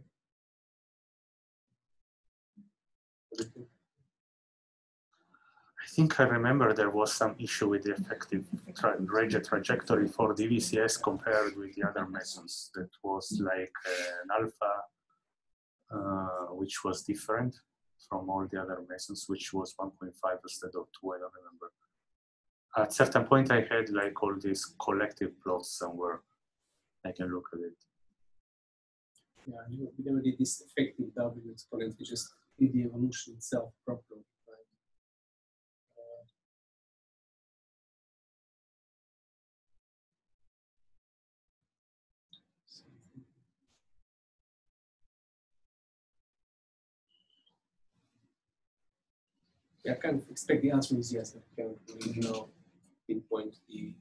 I think I remember there was some issue with the effective tra- trajectory for DVCS compared with the other methods. That was like uh, an alpha, uh, which was different from all the other methods, which was 1.5 instead of 2. I don't remember. At certain point, I had like all these collective plots somewhere. I can look at it. Yeah, you- we never did this effective W exponent, we just did the evolution itself properly. Right? Uh, Yeah, I kind of expect the answer is yes. I can't really know pinpoint the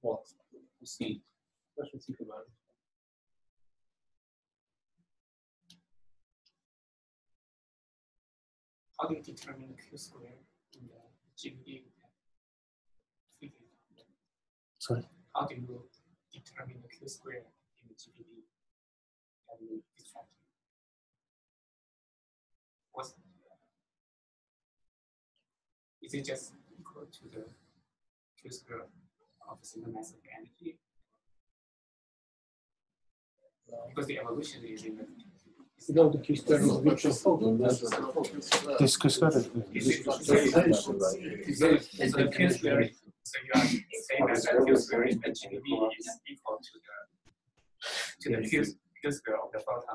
what. We'll see. What should think about. How do you determine Q square in the GPD? Sorry. How do you determine the Q square in the GPD? What's is it just to the Q square of the single mass of energy? Because the evolution is in the You know, the Q square is virtual. This Q square is- Is it- is it- so the Q square, so you are saying that the Q square in the GPD is equal to the, to the Q, Q square of the photon